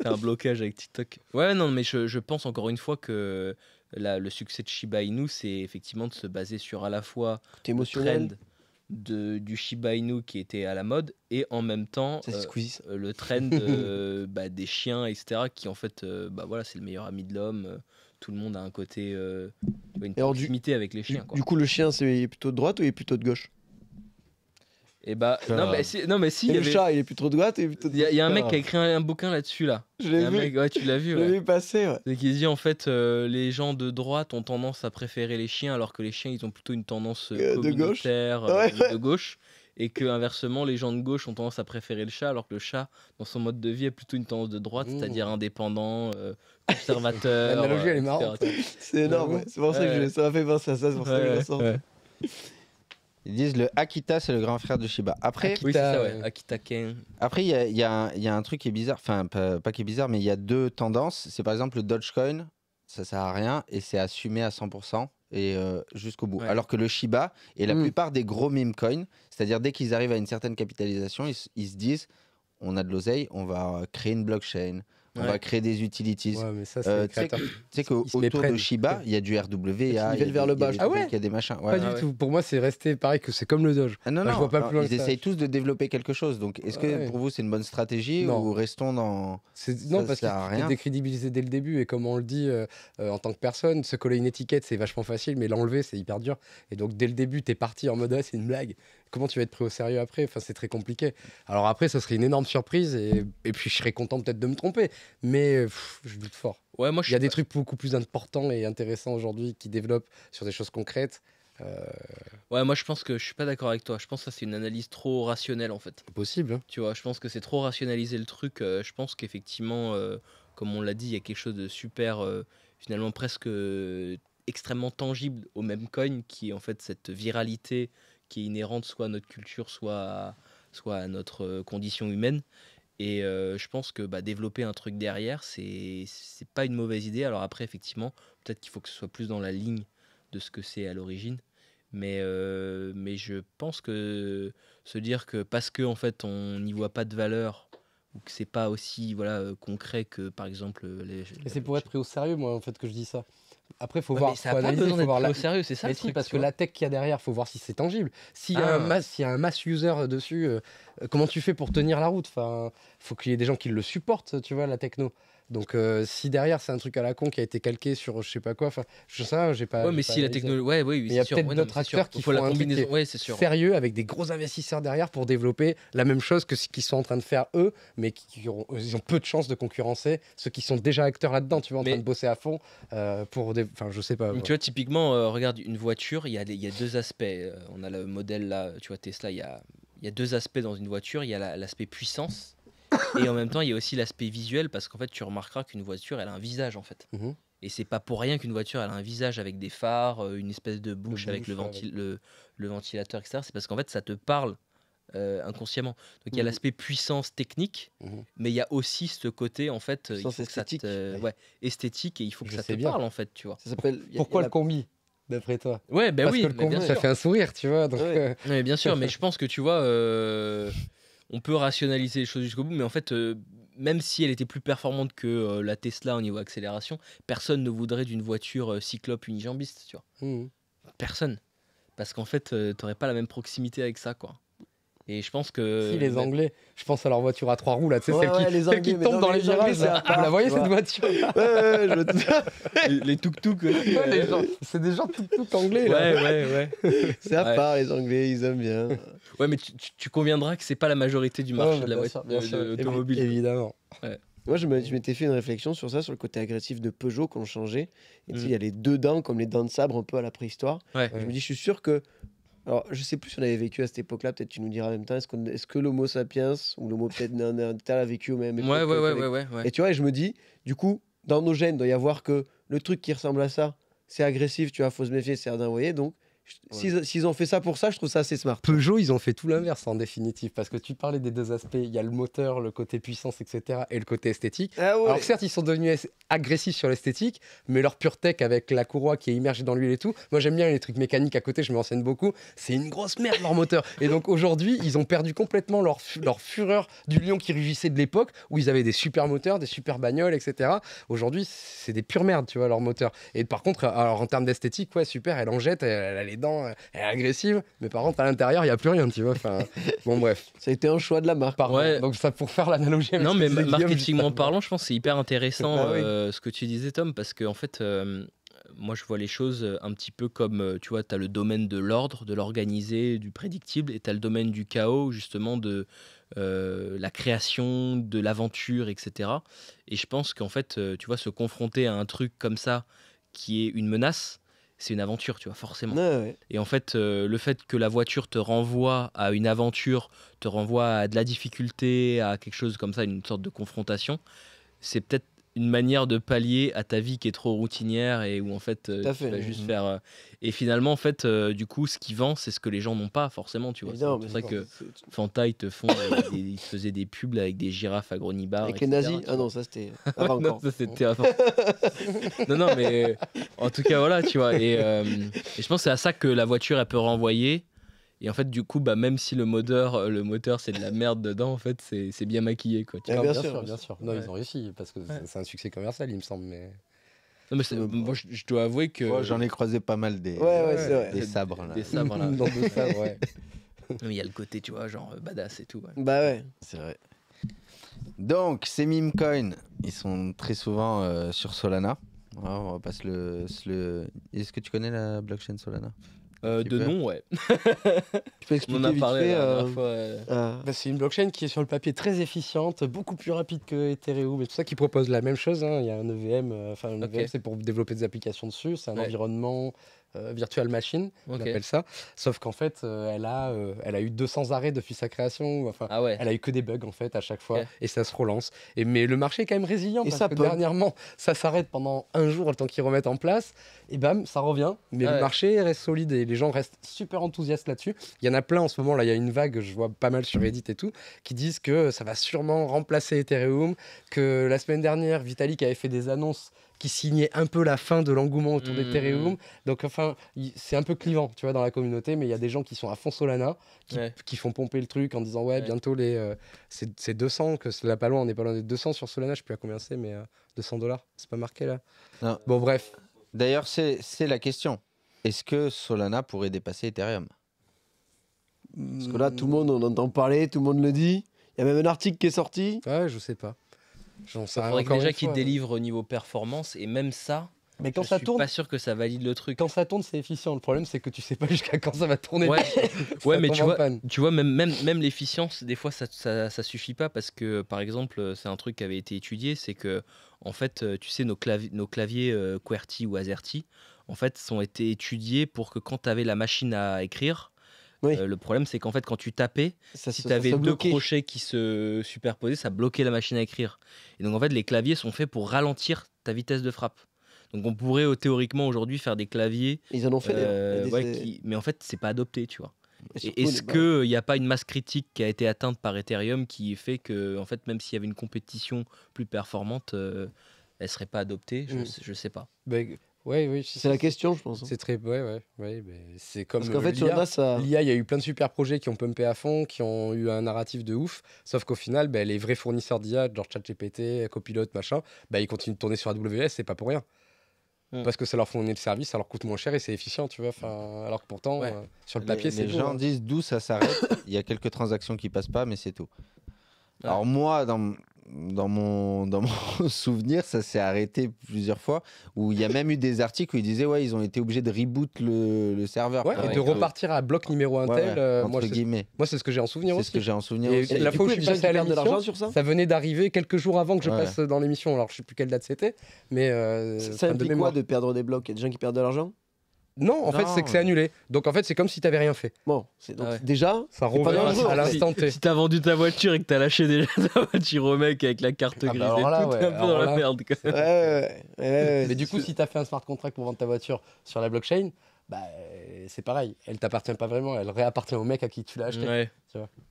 un blocage avec TikTok. Ouais, non, mais je, je pense encore une fois que la- le succès de Shiba Inu, c'est effectivement de se baser sur à la fois le trend de, du Shiba Inu qui était à la mode et en même temps euh, le trend euh, <laughs> bah, des chiens, etc. qui en fait, euh, bah voilà, c'est le meilleur ami de l'homme. tout le monde a un côté, une Et du- avec les Du, chiens. Quoi. du coup, le chien, c'est plutôt de droite ou il est plutôt de gauche? Et bah, Ça non, mais si, non, mais si, il y, le avait- chat, il est plutôt de droite il est plutôt de il y a, il y a un mec qui a écrit un, un bouquin là-dessus là. Je Il y l'ai a un vu. mec- ouais, tu l'as vu. Je ouais. l'ai vu passer, ouais. C'est qu'il dit en fait euh, les gens de droite ont tendance à préférer les chiens alors que les chiens ils ont plutôt une tendance euh, Euh, de gauche. communautaire euh, Ouais, ouais. de gauche et que inversement les gens de gauche ont tendance à préférer le chat alors que le chat dans son mode de vie a plutôt une tendance de droite Mmh. c'est-à-dire indépendant euh, <laughs> conservateur L'analogie, elle est euh, marrante. etc. C'est énorme, ouais. C'est pour ça que je- Ouais. ça m'a fait penser à ça, c'est pour ça que je Ouais, la sors. ouais. Ils disent le Akita, c'est le grand frère de Shiba. Après, Akita, oui ça ouais euh, Akita Ken après il y a, il y a un- il y a un truc qui est bizarre. Enfin, pas, pas qui est bizarre, mais il y a deux tendances. C'est par exemple le Dogecoin, ça sert à rien et c'est assumé à 100% et euh, jusqu'au bout. Ouais. Alors que le Shiba et la Mm. plupart des gros meme coins, c'est-à-dire dès qu'ils arrivent à une certaine capitalisation, ils, se disent on a de l'oseille, on va créer une blockchain, on Ouais. va créer des utilities. Ouais, mais ça, c'est Euh, tu sais qu'autour de. Shiba, il y a du RWA, il y a vers le il y a bas, trucs, il y a des machins. ouais. Pas Ah du ouais. tout. Pour moi, c'est resté pareil que c'est comme le Doge. Ah non, je non, vois pas plus loin ils que essayent tous de développer quelque chose. Donc, est-ce que Ouais. pour vous, c'est une bonne stratégie Non. ou restons dans. C'est- Ça Non, parce sert à qu'il rien? est décrédibilisé dès le début. Et comme on le dit euh, euh, en tant que personne, se coller une étiquette, c'est vachement facile, mais l'enlever, c'est hyper dur. Et donc, dès le début, t'es parti en mode, ah, c'est une blague. Comment tu vas être pris au sérieux après? Enfin, c'est très compliqué. Alors après, ça serait une énorme surprise. Et, et puis, je serais content peut-être de me tromper. Mais pff, je doute fort. ouais moi je Il y a des pas- trucs beaucoup plus importants et intéressants aujourd'hui qui développent sur des choses concrètes. Euh, ouais moi je pense que je suis pas d'accord avec toi je pense que ça c'est une analyse trop rationnelle en fait possible. hein. Tu vois, je pense que c'est trop rationaliser le truc. euh, je pense qu'effectivement, euh, comme on l'a dit, il y a quelque chose de super, euh, finalement presque extrêmement tangible au même coin, qui est en fait cette viralité qui est inhérente soit à notre culture, soit à, soit à notre euh, condition humaine. Et euh, je pense que bah, développer un truc derrière, c'est pas une mauvaise idée. Alors après, effectivement, peut-être qu'il faut que ce soit plus dans la ligne de ce que c'est à l'origine. Mais, euh, mais je pense que se dire que parce que en fait on n'y voit pas de valeur ou que c'est pas aussi voilà concret que par exemple les. C'est pour être pris au sérieux, moi, en fait, que je dis ça. Après, faut Ouais, voir. ça faut analyser, voir la- au sérieux, c'est ça Mais le si, truc, parce que la tech qu'il y a derrière, faut voir si c'est tangible. S'il y, a un Ah. y a un mass user dessus, euh, euh, comment tu fais pour tenir la route? Enfin, faut qu'il y ait des gens qui le supportent, tu vois, la techno. Donc euh, si derrière c'est un truc à la con qui a été calqué sur je sais pas quoi, enfin je sais pas, j'ai pas. Ouais, mais si la technologie. Ouais, oui, oui, il y a peut-être Ouais, d'autres acteurs qui faut la font un truc combinaison. Ouais, sûr. sérieux avec des gros investisseurs derrière pour développer la même chose que ce qu'ils sont en train de faire eux, mais qui, ils ont peu de chances de concurrencer ceux qui sont déjà acteurs là-dedans, tu vois, en Mais- train de bosser à fond euh, pour des. Enfin, je sais pas. Ouais. Tu vois, typiquement, euh, regarde une voiture, il y, a des- il y a deux aspects. Euh, on a le modèle là, tu vois, Tesla, il y a, il y a deux aspects dans une voiture. Il y a la- l'aspect puissance et en même temps, il y a aussi l'aspect visuel parce qu'en fait, tu remarqueras qu'une voiture, elle a un visage en fait. Mhm. Et c'est pas pour rien qu'une voiture, elle a un visage avec des phares, euh, une espèce de bouche, avec le, bouche, ouais, venti- le, le ventilateur, etc. C'est parce qu'en fait, ça te parle euh, inconsciemment. Donc il y a Mhm. l'aspect puissance technique, Mhm. mais il y a aussi ce côté en fait, euh, il Sens faut que ça te- esthétique. euh, ouais, esthétique et il faut que Je ça te bien. parle en fait, tu vois. Ça Pourquoi le combi, d'après toi? Ouais, ben Parce oui, que le combi, bien ça sûr. fait un sourire, tu vois. Donc, Ouais. euh, bien sûr, mais je pense que tu vois, euh, on peut rationaliser les choses jusqu'au bout, mais en fait, euh, même si elle était plus performante que euh, la Tesla au niveau accélération, personne ne voudrait d'une voiture euh, cyclope unijambiste, tu vois. mhm. Personne. Parce qu'en fait, tu t'aurais pas la même proximité avec ça, quoi. Et je pense que. si les Anglais, je pense à leur voiture à trois roues là, tu sais, Ouais, celle qui, ouais, les <laughs> celle qui Anglais, mais tombe non, dans les les virages. Vous la voyez cette voiture Ouais, ouais, je vois tout. <laughs> les, les tuk-tuk. ouais. Ouais, les gens- C'est des gens tout, tout anglais là. Ouais, ouais, ouais. <laughs> C'est à Ouais. part, les Anglais, ils aiment bien. Ouais, mais tu, tu- tu conviendras que c'est pas la majorité du marché de la voiture l'automobile. Évidemment. Moi, je m'étais fait une réflexion sur ça, sur le côté agressif de Peugeot qu'on changeait. Et Mm. il y a les deux dents, comme les dents de sabre, un peu à la préhistoire. Ouais. Je me dis, je suis sûr que. Alors, je sais plus si on avait vécu à cette époque-là, peut-être tu nous diras en même temps. Est-ce, qu'on- est-ce que l'Homo sapiens ou l'Homo peut-être néandertal a vécu au même époque Ouais, ouais, ouais, ouais, ouais, ouais. Et tu vois, et je me dis, du coup, dans nos gènes, il doit y avoir que le truc qui ressemble à ça, c'est agressif, tu vois, faut se méfier, c'est envoyer. Donc, s'ils, ont fait ça pour ça, je trouve ça assez smart. Peugeot, ils ont fait tout l'inverse en définitive, parce que tu parlais des deux aspects, il y a le moteur, le côté puissance, etc., et le côté esthétique. Ah ouais. Alors certes, ils sont devenus agressifs sur l'esthétique, mais leur pure tech avec la courroie qui est immergée dans l'huile et tout, moi j'aime bien les trucs mécaniques à côté, je me renseigne beaucoup, c'est une grosse merde leur moteur. Et donc aujourd'hui, ils ont perdu complètement leur, leur fureur du lion qui rugissait de l'époque, où ils avaient des super moteurs, des super bagnoles, etc. Aujourd'hui, c'est des pures merdes, tu vois, leur moteur. Et par contre, alors en termes d'esthétique, ouais, super, elle en jette, elle, les dents, elle est agressive, mais par contre, à l'intérieur, il n'y a plus rien, tu vois. Enfin, <laughs> bon, bref. Ça a été un choix de la marque. Ouais. Donc, ça pour faire l'analogie Non, mais que disait ma- Guillaume juste marketingement avant. parlant, je pense que c'est hyper intéressant Ah oui. euh, ce que tu disais, Tom, parce que en fait, euh, moi, je vois les choses euh, un petit peu comme, euh, tu vois, tu as le domaine de l'ordre, de l'organisé, du prédictible, et tu as le domaine du chaos, justement, de euh, la création, de l'aventure, etc. Et je pense qu'en fait, euh, tu vois, se confronter à un truc comme ça, qui est une menace, c'est une aventure, tu vois, forcément. Ouais, ouais. Et en fait, euh, le fait que la voiture te renvoie à une aventure, te renvoie à de la difficulté, à quelque chose comme ça, une sorte de confrontation, c'est peut-être une manière de pallier à ta vie qui est trop routinière et où en fait euh, tu fait. vas juste Mhm. faire euh, et finalement en fait euh, du coup ce qui vend c'est ce que les gens n'ont pas forcément tu vois c'est ça que Fanta ils te font des- <laughs> ils te faisaient des pubs là, avec des girafes à Gronibar Avec les nazis Ah non, ça c'était <laughs> avant non, ça, c'était avant. <laughs> non, non, mais en tout cas, voilà, tu vois. Et, euh, et je pense que c'est à ça que la voiture, elle peut renvoyer. Et en fait, du coup, bah, même si le moteur, euh, le moteur c'est de la merde dedans, en fait, c'est bien maquillé. Quoi, tu Ah, vois. bien bien, sûr, bien sûr. Non, Ouais. ils ont réussi parce que c'est- c'est un succès commercial, il me semble. Mais Non, mais Euh, moi, je, je dois avouer que. Moi, J'en ai croisé pas mal des, Ouais, ouais, c'est vrai. des sabres. Là. Des sabres, là. <laughs> dans deux sabres, ouais. <laughs> Mais Il y a le côté, tu vois, genre euh, badass et tout. ouais. Bah ouais. C'est vrai. Donc, ces meme coins, ils sont très souvent euh, sur Solana. On va pas se le, le- Est-ce que tu connais la blockchain Solana? Euh, de nom, ouais. <laughs> Tu peux On expliquer en a vite parlé fait, la euh, fois. euh. ah, Bah, c'est une blockchain qui est sur le papier très efficiente, beaucoup plus rapide que Ethereum et tout ça, qui propose la même chose. hein. Il y a un EVM, enfin un. EVM c'est pour développer des applications dessus, c'est un Ouais. environnement euh, virtual machine, on appelle ça. Sauf qu'en fait, euh, elle, a, euh, elle a eu 200 arrêts depuis sa création. Enfin, Ah ouais. Elle a eu que des bugs en fait à chaque fois et ça se relance. Et, mais le marché est quand même résilient Et parce ça que peut. dernièrement ça s'arrête pendant un jour le temps qu'ils remettent en place et bam ça revient. Mais Ah le ouais. marché reste solide et les gens restent super enthousiastes là-dessus. Il y en a plein en ce moment là, il y a une vague, je vois pas mal sur Reddit et tout, qui disent que ça va sûrement remplacer Ethereum, que la semaine dernière Vitalik avait fait des annonces qui signaient un peu la fin de l'engouement autour d'Ethereum. Donc enfin c'est un peu clivant tu vois dans la communauté, mais il y a des gens qui sont à fond Solana qui, Ouais. qui font pomper le truc en disant ouais, Ouais. bientôt les euh, c'est c'est 200 que c'est là pas loin on est pas loin des 200 sur Solana je sais plus à combien c'est mais euh, 200 dollars c'est pas marqué là Non. bon bref D'ailleurs, c'est c'est la question. Est-ce que Solana pourrait dépasser Ethereum? Parce que là, tout le monde, on entend parler, tout le monde le dit. Il y a même un article qui est sorti. ouais je sais pas J'en sais faudrait encore déjà qu'ils fois. délivrent au niveau performance et même ça, Mais quand je ça suis tourne, pas sûr que ça valide le truc. quand ça tourne, c'est efficient. Le problème, c'est que tu sais pas jusqu'à quand ça va tourner. Ouais, <laughs> ouais mais tu vois, panne. tu vois même, même, même l'efficience, des fois, ça, ça, ça suffit pas parce que, par exemple, c'est un truc qui avait été étudié, c'est que, en fait, euh, tu sais, nos, clavi- nos claviers euh, QWERTY ou AZERTY, en fait, sont été étudiés pour que quand tu avais la machine à écrire, Oui. euh, le problème, c'est qu'en fait, quand tu tapais, Ça si tu ça avais deux bloquait. crochets qui se superposaient, ça bloquait la machine à écrire. Et donc, en fait, les claviers sont faits pour ralentir ta vitesse de frappe. Donc, on pourrait euh, théoriquement aujourd'hui faire des claviers, Ils en ont fait des- euh, des- ouais, des- qui- mais en fait, c'est pas adopté, tu vois. Est-ce qu'il n'y a pas une masse critique qui a été atteinte par Ethereum qui fait que, en fait, même s'il y avait une compétition plus performante, euh, elle serait pas adoptée? Je Mm. sais- pas. Ben, ouais, oui. C'est la question, je pense. hein. C'est très. Ouais, ouais. ouais c'est comme. Parce qu'en euh, fait, sur l'IA. Ça. L'IA, il y a eu plein de super projets qui ont pumpé à fond, qui ont eu un narratif de ouf. Sauf qu'au final, ben, les vrais fournisseurs d'IA, genre ChatGPT, Copilot, machin, ben, ils continuent de tourner sur AWS, c'est pas pour rien. Mm. Parce que ça leur fournit le service, ça leur coûte moins cher et c'est efficient, tu vois. Enfin, alors que pourtant, Ouais. euh, sur le Les- papier, c'est Les beau, gens hein. disent d'où ça s'arrête. <coughs> Il y a quelques transactions qui passent pas, mais c'est tout. Ouais. Alors moi, dans, dans, mon, dans mon <laughs> souvenir, ça s'est arrêté plusieurs fois, où il y a même eu des articles où ils disaient ouais, ils ont été obligés de reboot le, le serveur. Ouais, quoi. et de repartir à bloc numéro un tel, ouais, euh, moi, c'est- guillemets. moi, c'est ce que j'ai en souvenir C'est aussi. ce que j'ai en souvenir Et- aussi. et la fois coup, où je suis passé à de l'émission, l'argent sur ça Ça venait d'arriver quelques jours avant que je Ouais. passe dans l'émission. Alors, je sais plus quelle date c'était, mais. euh, Ça de implique quoi mémoire. de perdre des blocs? Il y a des gens qui perdent de l'argent? Non, en fait, c'est que c'est annulé. Donc, en fait, c'est comme si tu n'avais rien fait. Bon, c'est donc Ah ouais. déjà. Ça revient à l'instant T. Si t'as vendu ta voiture et que t'as lâché déjà <laughs> ta voiture au mec avec la carte Ah bah grise alors et là, tout, t'es un peu dans la merde. quoi. Ouais, ouais, ouais, ouais, ouais, Mais du coup, si tu as fait un smart contract pour vendre ta voiture sur la blockchain, bah, euh, c'est pareil. Elle t'appartient pas vraiment. Elle réappartient au mec à qui tu l'as acheté. Ouais.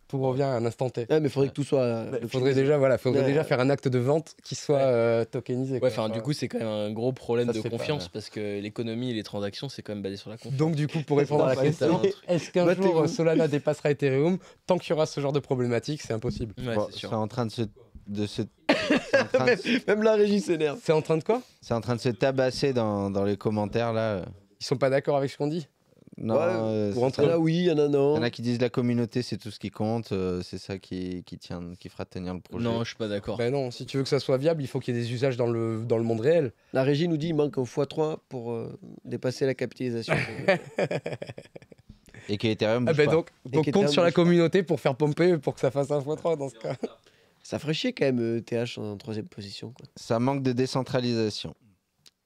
Tout revient à un instant T. Ouais, mais faudrait que tout soit. euh, Il faudrait déjà, voilà, faudrait Ouais. déjà faire un acte de vente qui soit Ouais. euh, tokenisé. Quoi. enfin, du coup, c'est quand même un gros problème Ça de pas, confiance parce que l'économie et les transactions, c'est quand même basé sur la confiance. Donc, du coup, pour répondre <laughs> à la la question, est-ce qu'un Battez-vous. jour Solana dépassera Ethereum Tant qu'il y aura ce genre de problématique, c'est impossible. Ouais, Bon, c'est en train de se. De <laughs> de- Même la régie s'énerve. C'est en train de quoi? C'est en train de se tabasser dans, dans les commentaires là. Ils sont pas d'accord avec ce qu'on dit Non, Ouais, euh, pour c'est Il y en ça. a oui, il y en a Il non. y en a qui disent la communauté c'est tout ce qui compte, euh, c'est ça qui, qui, tient, qui fera tenir le projet. Non, je suis pas d'accord. Ben non, si tu veux que ça soit viable, il faut qu'il y ait des usages dans le, dans le monde réel. La régie nous dit il manque un x3 pour euh, dépasser la capitalisation. <laughs> Et que Ethereum Ah ben donc, donc compte sur la pas. communauté pour faire pomper, pour que ça fasse un x3 dans ce cas. ça ferait chier quand même euh, TH en troisième position. Quoi. Ça manque de décentralisation.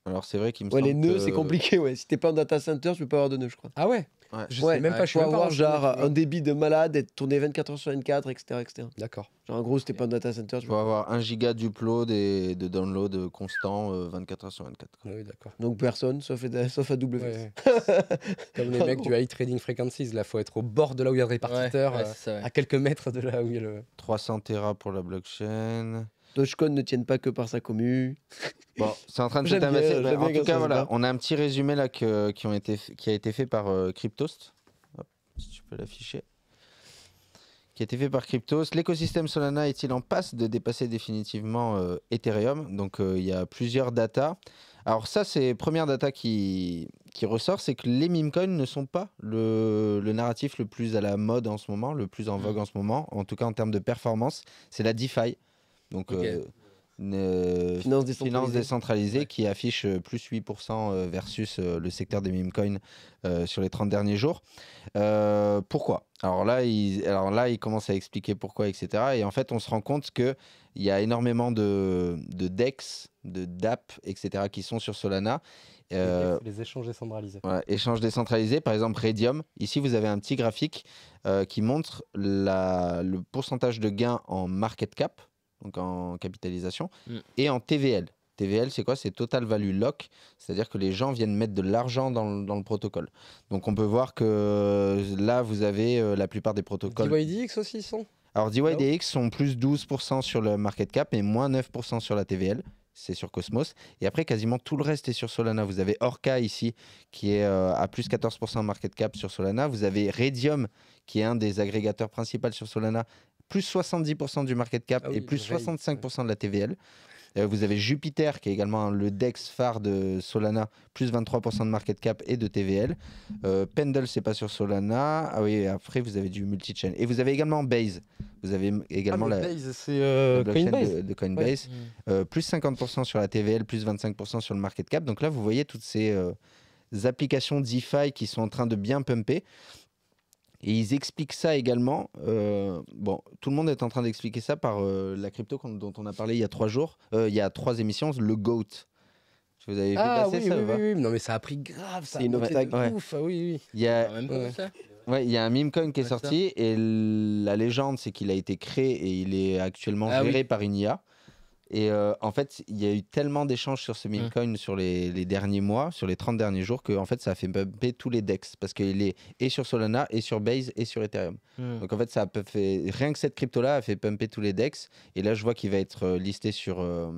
Alors c'est vrai qu'il me Ouais, semble les nœuds, que- c'est compliqué. Ouais. Si t'es pas en data center, tu peux pas avoir de nœuds, je crois. Ah ouais Ouais. Je Ouais, sais même ouais, pas, je même pas avoir genre un débit de malade, être tourné 24 heures sur 24, etc. etc. D'accord. Genre en gros, si t'es pas en data center, tu peux avoir 1 giga d'upload et de download constant euh, 24 heures sur 24. quoi. Oui, d'accord. Donc personne, sauf, <laughs> sauf AWS. Ouais. <laughs> Comme les mecs du high trading frequencies, là, faut être au bord de là où il y a le répartiteur, ouais, euh, c'est ça, ouais. à quelques mètres de là où il y a le. 300 Tera pour la blockchain. Dogecoin ne tiennent pas que par sa commu. <laughs> Bon, c'est en train de se bien, Bah, bien en tout cas, voilà, on a un petit résumé là que- qui, ont été, qui a été fait par euh, Cryptost. Hop, si tu peux l'afficher. Qui a été fait par Cryptost. L'écosystème Solana est-il en passe de dépasser définitivement euh, Ethereum? Donc, euh, il y a plusieurs datas. Alors, ça, c'est première data qui, qui ressort c'est que les meme coins ne sont pas le, le narratif le plus à la mode en ce moment, le plus en vogue en ce moment, en tout cas en termes de performance. C'est la DeFi. Donc, Ok. euh, une, euh, Finance décentralisée. finance décentralisée qui affiche euh, plus 8% euh, versus le secteur des meme coins euh, sur les 30 derniers jours. Euh, pourquoi? Alors là, il, alors là, il commence à expliquer pourquoi, etc. Et en fait, on se rend compte qu'il y a énormément de, de DEX, de DApp, etc. qui sont sur Solana. Euh, Les échanges décentralisés. voilà, échange décentralisé, par exemple Radium. Ici, vous avez un petit graphique euh, qui montre la- le pourcentage de gain en market cap, donc en capitalisation, Mm. et en TVL. TVL, c'est quoi? C'est Total Value Lock, c'est-à-dire que les gens viennent mettre de l'argent dans, le- dans le protocole. Donc on peut voir que là, vous avez euh, la plupart des protocoles. DYDX aussi, ils sont? Alors DYDX sont plus 12% sur le market cap et moins 9% sur la TVL. C'est sur Cosmos. Et après, quasiment tout le reste est sur Solana. Vous avez Orca ici, qui est euh, à plus 14% market cap sur Solana. Vous avez Radium, qui est un des agrégateurs principaux sur Solana, plus 70% du market cap Ah oui, et plus Ray, 65% de la TVL. Euh, vous avez Jupiter, qui est également le DEX phare de Solana, plus 23% de market cap et de TVL. Euh, Pendle, c'est pas sur Solana. Ah oui, après, vous avez du multi-chain. Et vous avez également Base. Vous avez également Ah, la, Blaze, c'est euh, Coinbase. de, de Coinbase. Euh, plus 50% sur la TVL, plus 25% sur le market cap. Donc là, vous voyez toutes ces applications DeFi qui sont en train de bien pumper. Et ils expliquent ça également. euh, bon, tout le monde est en train d'expliquer ça par euh, la crypto dont on a parlé il y a trois jours, euh, il y a trois émissions, le GOAT. Vous avez vu Ah passer oui, ça oui, ou pas oui, oui. Non, mais ça a pris grave. Ça C'est a une Ouais. ouf. Ah oui, oui. Il y a, même ça Ouais, il y a un meme coin qui est sorti et la légende, c'est qu'il a été créé et il est actuellement Ah oui. géré par une IA. Et euh, en fait, il y a eu tellement d'échanges sur ce meme Mm. coin sur les, les derniers mois, sur les 30 derniers jours, que en fait, ça a fait pumper tous les DEX parce qu'il est et sur Solana, et sur Base, et sur Ethereum. Hmm. Donc en fait, ça a fait rien que cette crypto-là a fait pumper tous les DEX. Et là, je vois qu'il va être euh, listé sur euh,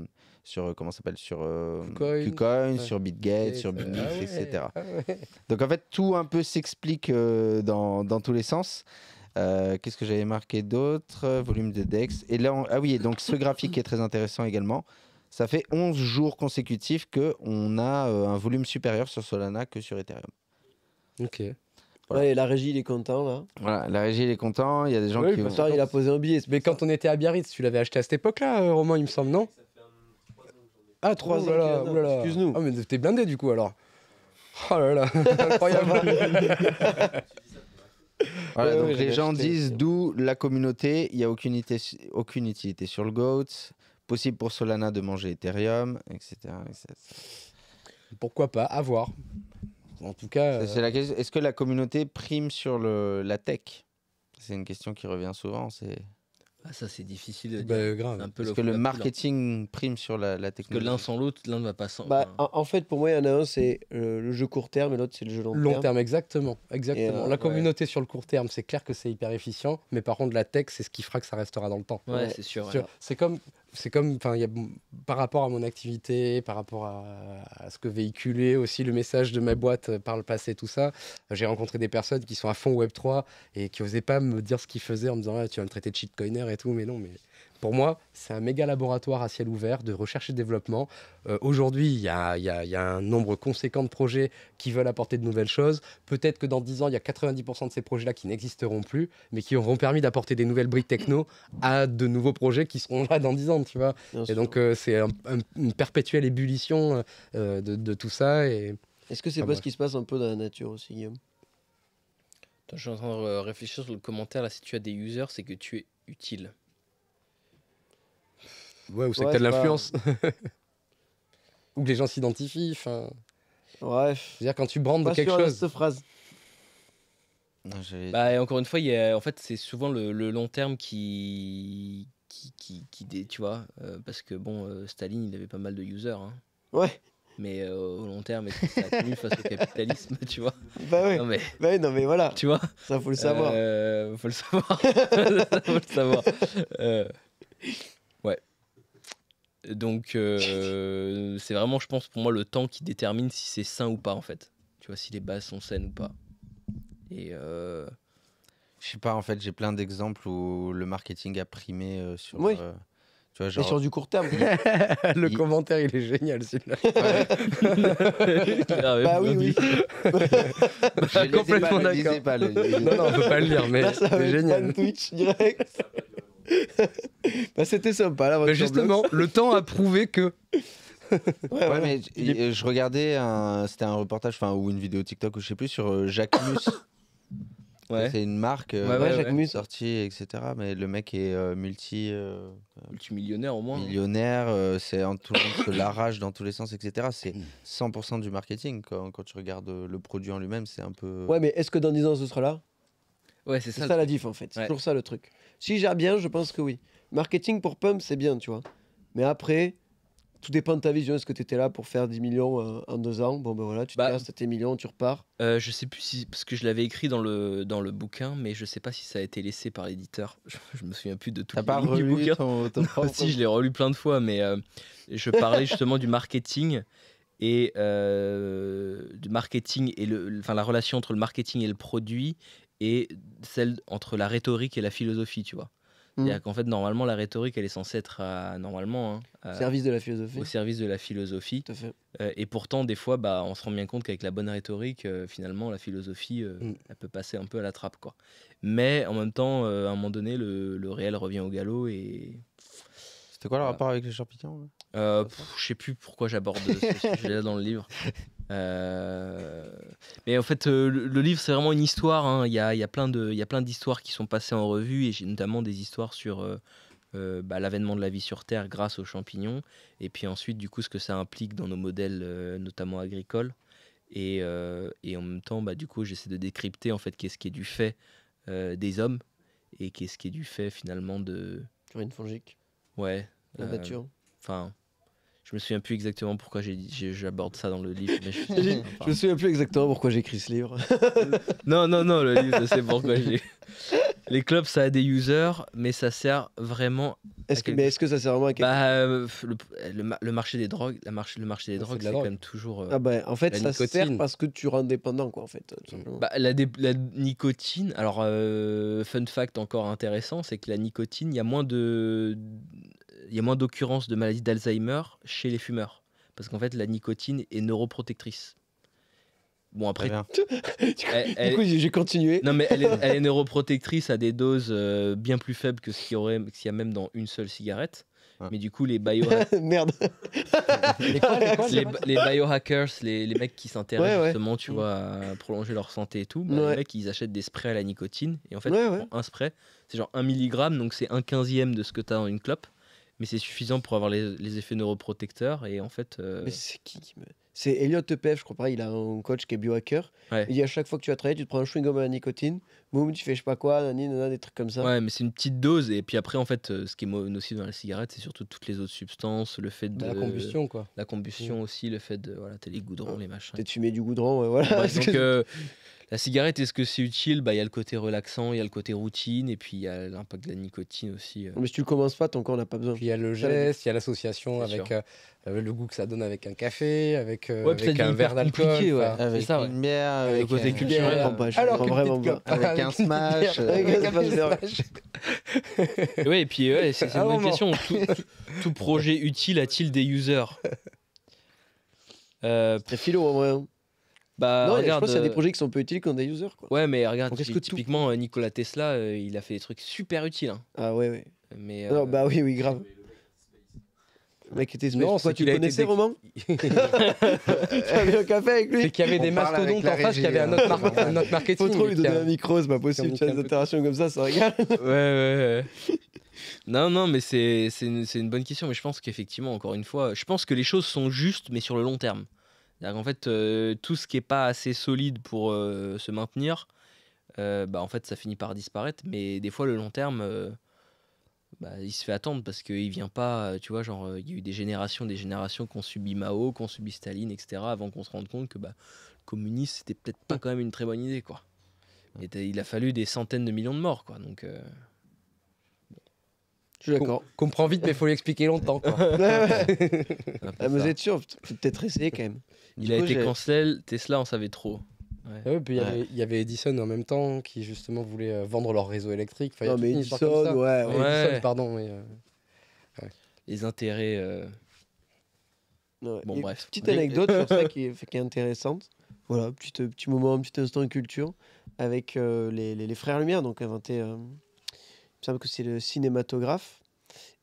sur euh, comment s'appelle? Sur euh, KuCoin. KuCoin, Ouais. sur BitGate, sur Ah ouais, etc. ah ouais. Donc en fait, tout un peu s'explique dans, dans tous les sens. Euh, Qu'est-ce que j'avais marqué d'autre? Euh, Volume de DEX. Et là, on- ah oui, et donc ce graphique est très intéressant également. Ça fait 11 jours consécutifs qu'on a euh, un volume supérieur sur Solana que sur Ethereum. Ok. Voilà. Ouais, et la régie, il est content là. Voilà, la régie il est content. Il y a des gens Oui, qui vont- il a posé un billet. Mais quand on était à Biarritz, tu l'avais acheté à cette époque-là, euh, Romain, il me semble, non? Ah, trois Trois ans. Excuse-nous. Ah, mais t'es blindé du coup alors. Oh là là, <laughs> incroyable. <laughs> Voilà, Ouais, donc les gens acheté. disent d'où la communauté, il n'y a aucune utilité, aucune utilité sur le GOAT, possible pour Solana de manger Ethereum, etc. etc. Pourquoi pas, à voir. En tout cas, question. Est-ce que la communauté prime sur le, la tech? C'est une question qui revient souvent. C'est Ah, ça, c'est difficile de dire. bah, grave. un peu le que le marketing prime sur la, la Parce que technologie l'un sans l'autre, l'un ne va pas sans. Bah, en, en fait, pour moi, il y en a un, c'est euh, le jeu court terme et l'autre, c'est le jeu long, Long terme, exactement. exactement. euh, la ouais. communauté sur le court terme, c'est clair que c'est hyper efficient, mais par contre, la tech, c'est ce qui fera que ça restera dans le temps. ouais, ouais. c'est sûr. Ouais. C'est comme, c'est comme, enfin, il par rapport à mon activité, par rapport à, ce que véhiculait aussi le message de ma boîte par le passé, tout ça. J'ai rencontré des personnes qui sont à fond Web 3 et qui osaient pas me dire ce qu'ils faisaient en me disant Ah, tu vas me traiter de shitcoiner et tout, mais non, mais pour moi, c'est un méga laboratoire à ciel ouvert de recherche et développement. Euh, Aujourd'hui, il y a, y y un nombre conséquent de projets qui veulent apporter de nouvelles choses. Peut-être que dans 10 ans, il y a 90% de ces projets-là qui n'existeront plus, mais qui auront permis d'apporter des nouvelles briques techno à de nouveaux projets qui seront là dans 10 ans, tu vois. Bien Et sûr. donc, euh, c'est un- un- une perpétuelle ébullition euh, de, de tout ça. Et Est-ce que c'est Ah, pas bref. ce qui se passe un peu dans la nature aussi, Guillaume? Attends, je suis en train de réfléchir sur le commentaire. Là, si tu as des users, c'est que tu es utile. Ouais, ou c'est Ouais, que t'as de pas- l'influence. <laughs> ou que les gens s'identifient. Enfin, Bref. je veux dire, quand tu brandes Pas quelque sûr de chose. cette phrase. Non, Bah, et encore une fois, il y a, en fait, c'est souvent le, le long terme qui. qui, qui, qui dé- tu vois, euh, parce que bon, euh, Staline, il avait pas mal de users. hein. Ouais. Mais euh, au long terme, est-ce que ça a tenu face au capitalisme, <laughs> tu vois? Bah ouais. Non, mais Bah ouais, non, mais voilà. tu vois, Ça, faut le savoir. Euh, faut le savoir. <laughs> faut le savoir. Euh, ouais. Donc, euh, c'est vraiment, je pense, pour moi, le temps qui détermine si c'est sain ou pas, en fait. Tu vois, si les bases sont saines ou pas. Et euh, Je sais pas, en fait, j'ai plein d'exemples où le marketing a primé euh, sur. Oui. euh, tu vois, Et genre. sur du court terme. <laughs> <laughs> le Il- commentaire, il est génial, celui-là. bah <laughs> oui, oui. Je complètement lisez d'accord. non, non, on peut pas le lire, mais c'est génial. Twitch direct. Bah, c'était sympa, Mais justement, le temps a prouvé que. Ouais, voilà. mais euh, je regardais un, c'était un reportage, enfin ou une vidéo TikTok ou je sais plus sur euh, Jacquemus. <coughs> ouais, C'est une marque euh, Ouais, ouais, Jacques ouais. Mus. sortie, etc. Mais le mec est euh, multi euh, multimillionnaire au moins. hein. millionnaire, euh, c'est en tout le monde se l'arrache dans tous les sens, etc. C'est 100% du marketing quand, quand tu regardes euh, le produit en lui-même, c'est un peu. Ouais, mais est-ce que dans 10 ans, ce sera là? Ouais, c'est C'est ça. ça, la diff en fait. C'est Ouais. toujours ça le truc. Si gère bien, je pense que oui. Marketing pour Pump, c'est bien, tu vois. Mais après, tout dépend de ta vision. Est-ce que tu étais là pour faire 10 millions euh, en deux ans? Bon, ben voilà, tu Bah, te casses, tes millions, tu repars. Euh, je sais plus si. Parce que je l'avais écrit dans le, dans le bouquin, mais je sais pas si ça a été laissé par l'éditeur. <laughs> Je, je me souviens plus de tout pas du bouquin. ton, ton Non, <laughs> propre- si, je l'ai relu plein de fois, mais euh, je parlais <laughs> justement du marketing et euh, du marketing et le, le- enfin la relation entre le marketing et le produit et celle entre la rhétorique et la philosophie, tu vois. Mm. C'est-à-dire qu'en fait, normalement, la rhétorique, elle est censée être à- normalement hein, à- Service de la philosophie. au service de la philosophie. Tout à fait. Euh, et pourtant, des fois, bah, on se rend bien compte qu'avec la bonne rhétorique, euh, finalement, la philosophie, euh, Mm. elle peut passer un peu à la trappe. Quoi. Mais en même temps, euh, à un moment donné, le, le réel revient au galop et C'était quoi le rapport avec les Euh, pff, je sais plus pourquoi j'aborde ce sujet-là dans le livre. <laughs> Euh, Mais en fait, euh, le, livre, c'est vraiment une histoire. hein. Il y, a, il y a plein de- il y a plein d'histoires qui sont passées en revue, et notamment des histoires sur euh, bah, l'avènement de la vie sur Terre grâce aux champignons, et puis ensuite, du coup, ce que ça implique dans nos modèles, notamment agricoles. Et, et en même temps, bah, du coup, j'essaie de décrypter en fait qu'est-ce qui est du fait des hommes et qu'est-ce qui est du fait finalement de Urine fongique. ouais La nature. Enfin, je me souviens plus exactement pourquoi j'ai dit- j'ai- j'aborde ça dans le livre. mais je- <laughs> enfin, Je me souviens plus exactement pourquoi j'ai écrit ce livre. <laughs> Non, non, non, le livre, sais pourquoi <laughs> j'ai. Les clubs, ça a des users, mais ça sert vraiment. Est-ce que, quelque mais est-ce que ça sert vraiment à quelque Bah, euh, le, le ma- le marché des drogues, la marche, le marché des drogues, c'est quand même toujours. euh, Ah bah, en fait, ça sert parce que tu rends dépendant, quoi, en fait. Bah, la nicotine, alors euh, fun fact encore intéressant, c'est que la nicotine, il y a moins de, il y a moins d'occurrences de maladies d'Alzheimer chez les fumeurs, parce qu'en fait la nicotine est neuroprotectrice. Bon après, bien. elle- <laughs> elle- du coup, j'ai continué. non mais elle est, <laughs> elle est neuroprotectrice à des doses euh, bien plus faibles que ce qu'il y aurait, ce qu'il y a même dans une seule cigarette. Ouais. Mais du coup les <laughs> bio, Merde. Les quoi, les quoi, les, les quoi les biohackers, les, les mecs qui s'intéressent Ouais, ouais. justement, tu Mm. vois, à prolonger leur santé et tout, bah, Ouais. les mecs ils achètent des sprays à la nicotine et en fait Ouais, ouais. un spray c'est genre 1 mg donc c'est un quinzième de ce que tu as dans une clope, mais c'est suffisant pour avoir les, les effets neuroprotecteurs et en fait euh, Mais c'est qui qui me. C'est Elliot Tepef, je crois pas. Il a un coach qui est biohacker. Ouais. Il dit à chaque fois que tu vas travailler, tu te prends un chewing-gum à la nicotine. Boum, tu fais je sais pas quoi, des trucs comme ça. ouais mais c'est une petite dose et puis après en fait euh, ce qui est nocif dans la cigarette c'est surtout toutes les autres substances, le fait de Bah, La combustion, quoi. la combustion aussi, le fait de voilà t'as les goudrons, les machins. Peut-être fumer du goudron, ouais, voilà. <laughs> Donc que- la cigarette, est-ce que c'est utile? Bah il y a le côté relaxant, il y a le côté routine, et puis il y a l'impact de la nicotine aussi. euh. Mais si tu le commences pas, ton corps n'a pas besoin. Puis il y a le geste, il y a l'association C'est avec sûr. euh, euh, le goût que ça donne avec un café, avec, euh, Ouais, puis ça avec un verre d'alcool. compliqué, ouais. enfin, Avec ça, ouais. une bière, Avec avec côté un- culturel. Je Ouais. comprends pas, je Alors comprends qu'une vraiment pas. Avec un une petite smash, bière, <laughs> euh, avec un <laughs> smash. Et ouais, et puis ouais, c'est c'est Ah, une bonne question. Tout, tout- tout projet utile a-t-il des users? Euh, Très philo en vrai. hein. Bah non, je regarde. pense qu'il y a des euh, projets qui sont peu utiles qui ont des users. Quoi. Ouais, mais regarde, Donc, que typiquement euh, Nikola Tesla, euh, il a fait des trucs super utiles. hein. Ah ouais, ouais. Mais Non, bah oui, oui, grave. Le mec était Non, Non, c'est tu qu'il le a été connaissais, déc- Romain bu un café avec C'est lui qu'il y avait On des mastodontes la en face qui avaient un régie, autre, hein. mar- un autre marketing. Faut trop lui donner un micro, c'est pas possible. Tu as des un interactions comme ça, ça régale. <laughs> ouais, ouais, ouais. Non, non, mais c'est c'est une, c'est une bonne question. Mais je pense qu'effectivement, encore une fois, je pense que les choses sont justes, mais sur le long terme. En fait, euh, tout ce qui est pas assez solide pour euh, se maintenir, euh, bah, en fait, ça finit par disparaître. Mais des fois, le long terme, bah, il se fait attendre parce qu'il vient pas. Tu vois, genre, il y a eu des générations, des générations qui ont subi Mao, qui ont subi Staline, etc. Avant qu'on se rende compte que bah, le communisme, c'était peut-être pas quand même une très bonne idée, quoi. Et il a fallu des centaines de millions de morts, quoi. Donc. Je suis d'accord. Comprends vite, mais il faut l'expliquer longtemps. Quoi. <laughs> Ah, mais vous êtes sûr? Faut Peut-être essayer quand même. Il Du a coup, été cancel, Tesla en savait trop. Ah ouais, puis il y Ouais. avait- il y avait Edison en même temps qui justement voulait euh, vendre leur réseau électrique. Enfin, Non, mais Edison, ouais, Ouais, ouais. Edison, pardon. mais, euh, Les intérêts. euh, Ouais. Bon, Et bref. Petite anecdote sur ça qui est, qui est intéressante. Voilà, petit, euh, petit moment, un petit instant culture avec euh, les, les- les frères Lumière, donc inventé. Il me semble que c'est le cinématographe.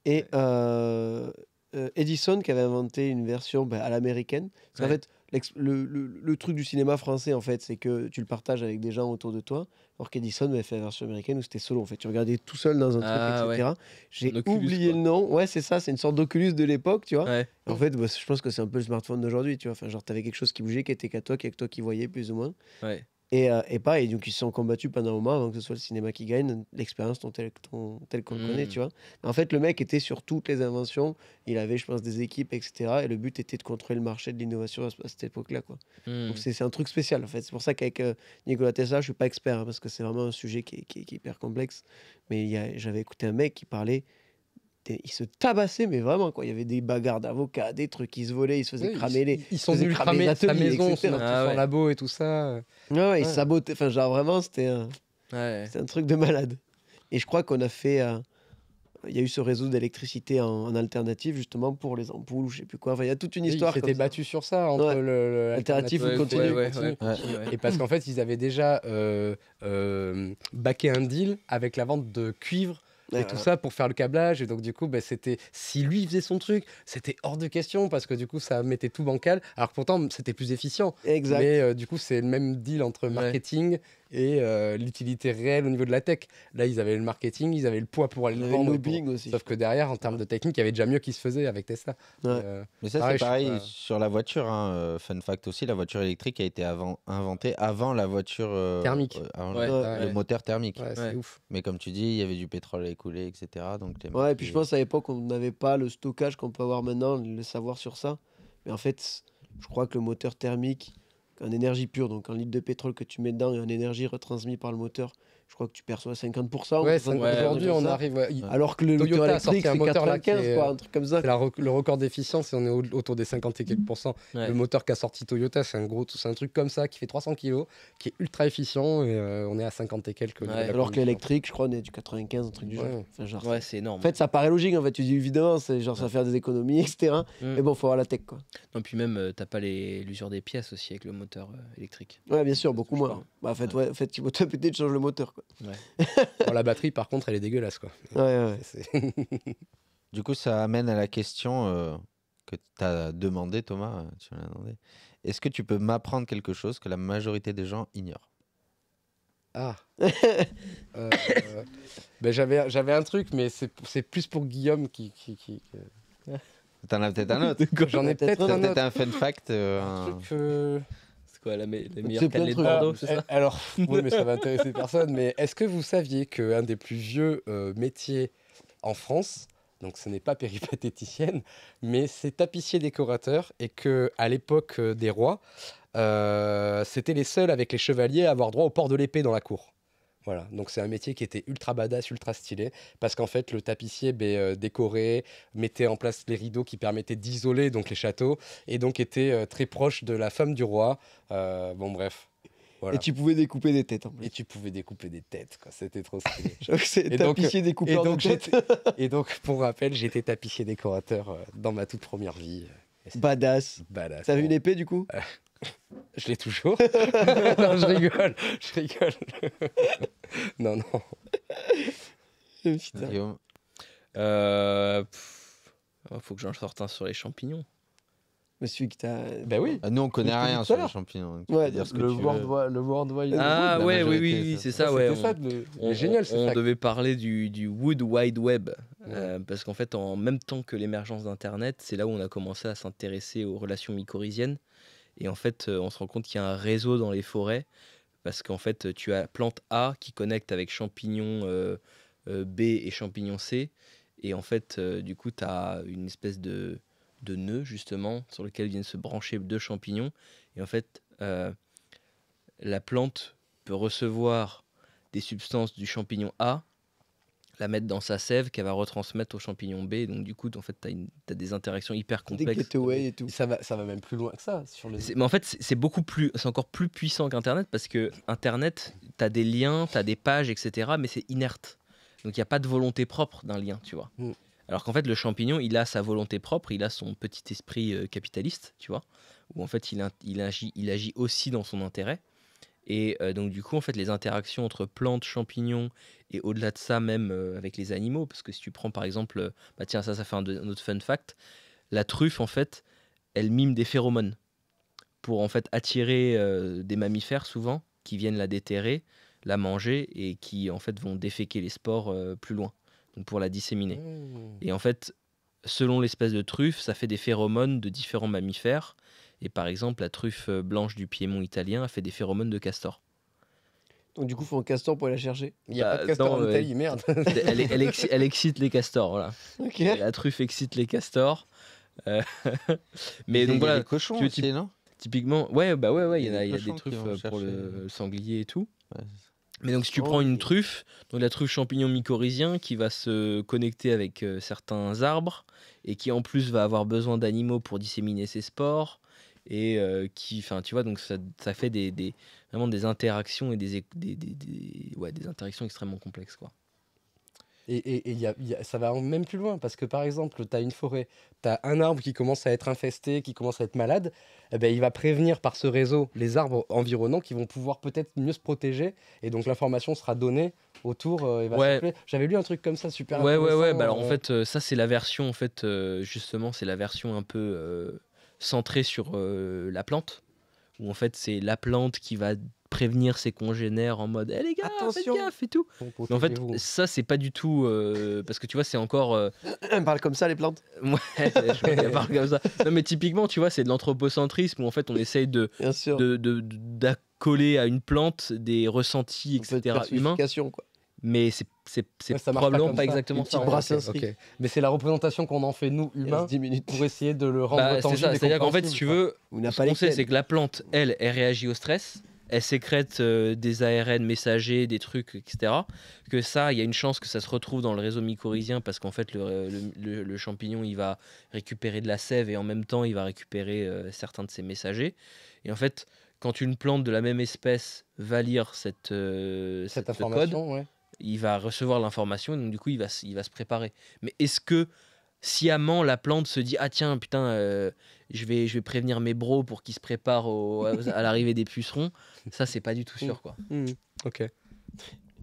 Et Ouais. euh, euh, Edison qui avait inventé une version bah, à l'américaine. Parce qu'en fait, le, le- le truc du cinéma français, en fait, c'est que tu le partages avec des gens autour de toi. Alors qu'Edison avait fait la version américaine où c'était solo. En fait, tu regardais tout seul dans un Ah, truc, etc. J'ai oublié quoi. le nom. Ouais, c'est ça, c'est une sorte d'Oculus de l'époque, tu vois. Ouais. En fait, bah, je pense que c'est un peu le smartphone d'aujourd'hui, tu vois. Enfin, genre, t'avais quelque chose qui bougeait, qui était qu'à toi, qui que toi qui voyais, plus ou moins. Ouais. Et, euh, et pareil, donc ils se sont combattus pendant un moment avant que ce soit le cinéma qui gagne, l'expérience dont tel, ton- tel qu'on le connaît, Mm. tu vois. En fait, le mec était sur toutes les inventions, il avait, je pense, des équipes, etc. Et le but était de contrôler le marché de l'innovation à, ce- à cette époque-là, quoi. Hmm. Donc c'est un truc spécial, en fait. C'est pour ça qu'avec euh, Nikola Tesla, je suis pas expert, hein, parce que c'est vraiment un sujet qui est, qui est- qui est hyper complexe. Mais j'avais écouté un mec qui parlait, des- il se tabassait, mais vraiment, quoi. Il y avait des bagarres d'avocats, des trucs, ils se volaient, ils se faisaient oui, cramer ils, les... ils sont venus cramer cramer sa maison, etc. son, Ah ouais. labo et tout ça. Ouais, ouais, ils Ouais. sabotaient. Enfin, genre vraiment, c'était un, un truc de malade. Et je crois qu'on a fait. euh, il y a eu ce réseau d'électricité en, en alternative justement pour les ampoules ou je sais plus quoi. Enfin, il y a toute une histoire. Ils s'étaient battus sur ça entre Ouais. le, le- Alternatif ou Ouais, continue, ouais, ouais, continue. ouais, Ouais. continue, ouais. Et parce qu'en fait, ils avaient déjà euh, euh, baqué un deal avec la vente de cuivre et Ouais, tout ouais. ça pour faire le câblage. Et donc, du coup, bah, c'était si lui faisait son truc, c'était hors de question parce que du coup, ça mettait tout bancal. Alors pourtant, c'était plus efficient. Exact. Mais euh, du coup, c'est le même deal entre marketing et euh, l'utilité réelle au niveau de la tech. Là, ils avaient le marketing, ils avaient le poids pour aller le vendre. pour- lobbying aussi. Sauf que derrière, en termes de technique, il y avait déjà mieux qui se faisait avec Tesla. Ouais. Euh, Mais ça, Pareil, c'est pareil sur la voiture. hein, euh, Fun fact aussi, la voiture électrique a été avant, inventée avant la voiture euh, Thermique. euh, avant Ouais, le, moteur thermique. ouais, c'est Ouais. ouf. Mais comme tu dis, il y avait du pétrole à écouler, etc. Donc les Ouais, et puis je pense à l'époque, on n'avait pas le stockage qu'on peut avoir maintenant, le savoir sur ça. Mais en fait, je crois que le moteur thermique, en énergie pure, donc en litre de pétrole que tu mets dedans et en énergie retransmise par le moteur, je crois que tu perçois 50%. ou Ouais, 60%, ouais, aujourd'hui, on ça. arrive. ouais, Alors que le Toyota moteur électrique, un c'est moteur là qui 95, est, quoi, euh, un truc comme ça. C'est la rec- le record d'efficience et on est au- autour des 50 et quelques pourcents. Ouais. Le moteur qu'a sorti Toyota, c'est un gros, c'est un truc comme ça qui fait 300 kilos, qui est ultra efficient et euh, on est à 50 et quelques. Alors que l'électrique, je crois, on est du 95, un truc du genre. Ouais. Enfin, genre, Ouais, c'est énorme. En fait, ça paraît logique, en fait. Tu dis évidemment, c'est genre ça va faire des économies, etc. Mm. Mais bon, faut avoir la tech, quoi. Non, puis même, euh, t'as pas l'usure des pièces aussi avec le moteur euh, électrique. Ouais, bien sûr, beaucoup moins. Bah, en fait, ouais, en fait, tu vas te péter, tu changes le moteur, quoi. Bon, la batterie, par contre, elle est dégueulasse quoi. Ouais, ouais. C'est- Du coup, ça amène à la question euh, que tu as demandé, Thomas. euh, Tu demandé. Est-ce que tu peux m'apprendre quelque chose que la majorité des gens ignorent? Ah. <laughs> Euh, ben, j'avais, j'avais un truc, mais c'est, c'est plus pour Guillaume qui. qui, qui- que- T'en as peut-être un autre. <laughs> J'en ai Peut-être peut-être un peut-être autre. un fun fact. euh, Un un- truc, euh, quoi la, me- la C'est meilleure plein de cannelée de trucs. Bordeaux, c'est ça euh, Alors, <laughs> oui, mais ça va intéresser personne. Mais est-ce que vous saviez qu'un des plus vieux euh, métiers en France, donc ce n'est pas péripatéticienne, <laughs> mais c'est tapissier décorateur, et que à l'époque euh, des rois, euh, c'était les seuls avec les chevaliers à avoir droit au port de l'épée dans la cour. Voilà, donc c'est un métier qui était ultra badass, ultra stylé, parce qu'en fait le tapissier ben, euh, décorait, mettait en place les rideaux qui permettaient d'isoler donc les châteaux, et donc était euh, très proche de la femme du roi. Euh, bon bref, voilà. Et tu pouvais découper des têtes, en plus. Et tu pouvais découper des têtes, quoi. C'était trop stylé. <laughs> C'est Et donc- tapissier et, découpeur donc, de têtes. j'étais- <laughs> et donc, pour rappel, j'étais tapissier décorateur dans ma toute première vie. Badass. Badass. T'avais Bon, une épée, du coup? Je l'ai toujours. <laughs> non, je rigole. Je rigole. non, non. Putain. Guillaume Euh, pff, oh, Faut que j'en sorte un sur les champignons. Mais celui que t'as. Ben oui. Ah, Nous, on connaît rien sur les champignons. Ouais, dire ce que le, tu veux. World Wide, le World Wide Ah ouais, oui, majorité, oui, oui, ça. c'est ça, Ouais, on- ça, le- on, mais génial, on- c'est on ça. devait parler du, du Wood Wide Web. Ouais. euh, parce qu'en fait, en même temps que l'émergence d'Internet, c'est là où on a commencé à s'intéresser aux relations mycorhiziennes. Et en fait, euh, on se rend compte qu'il y a un réseau dans les forêts. Parce qu'en fait, tu as plante A qui connecte avec champignon euh, euh, B et champignon C. Et en fait, euh, du coup, tu as une espèce de, de nœud, justement, sur lequel viennent se brancher deux champignons. Et en fait, euh, la plante peut recevoir des substances du champignon A, la mettre dans sa sève qu'elle va retransmettre au champignon B. Donc du coup, en fait, tu as, des interactions hyper Des complexes. getaways et tout. Ça va, ça va même plus loin que ça. Sur les... Mais en fait, c'est beaucoup plus, c'est encore plus puissant qu'Internet parce que Internet, tu as des liens, tu as des pages, etc. Mais c'est inerte. Donc il n'y a pas de volonté propre d'un lien, tu vois. Mm. Alors qu'en fait, le champignon, il a sa volonté propre, il a son petit esprit euh, capitaliste, tu vois, où en fait, il, il agit, il agit aussi dans son intérêt. Et euh, donc, du coup, en fait, les interactions entre plantes, champignons et au-delà de ça, même euh, avec les animaux, parce que si tu prends par exemple, euh, bah tiens, ça, ça fait un, autre fun fact, la truffe, en fait, elle mime des phéromones pour en fait attirer des mammifères souvent qui viennent la déterrer, la manger et qui en fait vont déféquer les spores plus loin, donc pour la disséminer. Mmh. Et en fait, selon l'espèce de truffe, ça fait des phéromones de différents mammifères. Et par exemple, la truffe euh, blanche du Piémont italien a fait des phéromones de castor. Donc, du coup, faut un castor pour aller la chercher. Il n'y a Bah, pas de castor non, en ouais. Italie, merde. <laughs> elle, elle exci- elle excite les castors, voilà. La truffe excite les castors. Euh, <laughs> Il Mais y a donc voilà, des cochons tu veux aussi, typ- non? typiquement, ouais, bah ouais, ouais, il y, en a, il y a des truffes euh, pour chercher. le sanglier et tout. Ouais. Mais donc, si tu Oh, prends une truffe, donc la truffe champignon mycorhizien qui va se connecter avec euh, certains arbres et qui en plus va avoir besoin d'animaux pour disséminer ses spores et euh, qui, enfin, tu vois, donc ça, ça fait des, des- vraiment des interactions et des, des, des- ouais, des interactions extrêmement complexes, quoi. Et, et- et y a- il y a- ça va même plus loin, parce que par exemple, tu as une forêt, tu as un arbre qui commence à être infesté, qui commence à être malade, eh ben, il va prévenir par ce réseau les arbres environnants qui vont pouvoir peut-être mieux se protéger, et donc l'information sera donnée autour. euh, et va Ouais. J'avais lu un truc comme ça, super Ouais, ouais, ouais. Bah alors en euh, fait, euh, ça c'est la version, en fait, justement, c'est la version un peu centrée sur euh, la plante, où en fait c'est la plante qui va prévenir ses congénères en mode, eh les gars, Attention. faites gaffe et tout. Mais en fait, ça c'est pas du tout, euh, parce que tu vois, c'est encore, euh, On <coughs> parle comme ça, les plantes ouais, <laughs> qu'elle <laughs> parle comme ça. Non mais typiquement, tu vois, c'est de l'anthropocentrisme où en fait on essaye de Bien sûr. de- d'accoler à une plante des ressentis, etc. humains, quoi. Mais c'est c'est c'est Ouais, ça marche probablement pas, ça. exactement Une ça. petite en brasse- fait. brasserie. Ok. Mais c'est la représentation qu'on en fait, nous, humains, reste 10 minutes. pour essayer de le rendre Bah, tangible c'est-à-dire qu'en fait, si tu veux, ce qu'on sait, c'est que la plante, elle, elle réagit au stress, elle sécrète euh, des ARN messagers, des trucs, etc. Que ça, il y a une chance que ça se retrouve dans le réseau mycorhizien parce qu'en fait, le, le- le- le champignon, il va récupérer de la sève et en même temps, il va récupérer euh, certains de ses messagers. Et en fait, quand une plante de la même espèce va lire cette, euh, Cette cette code, information, ouais. Il va recevoir l'information et donc du coup il va, il va se préparer. Mais est-ce que sciemment la plante se dit ah tiens putain euh, je vais je vais prévenir mes bros pour qu'ils se préparent au- à l'arrivée des pucerons ça c'est pas du tout sûr quoi. Hmm, Ok.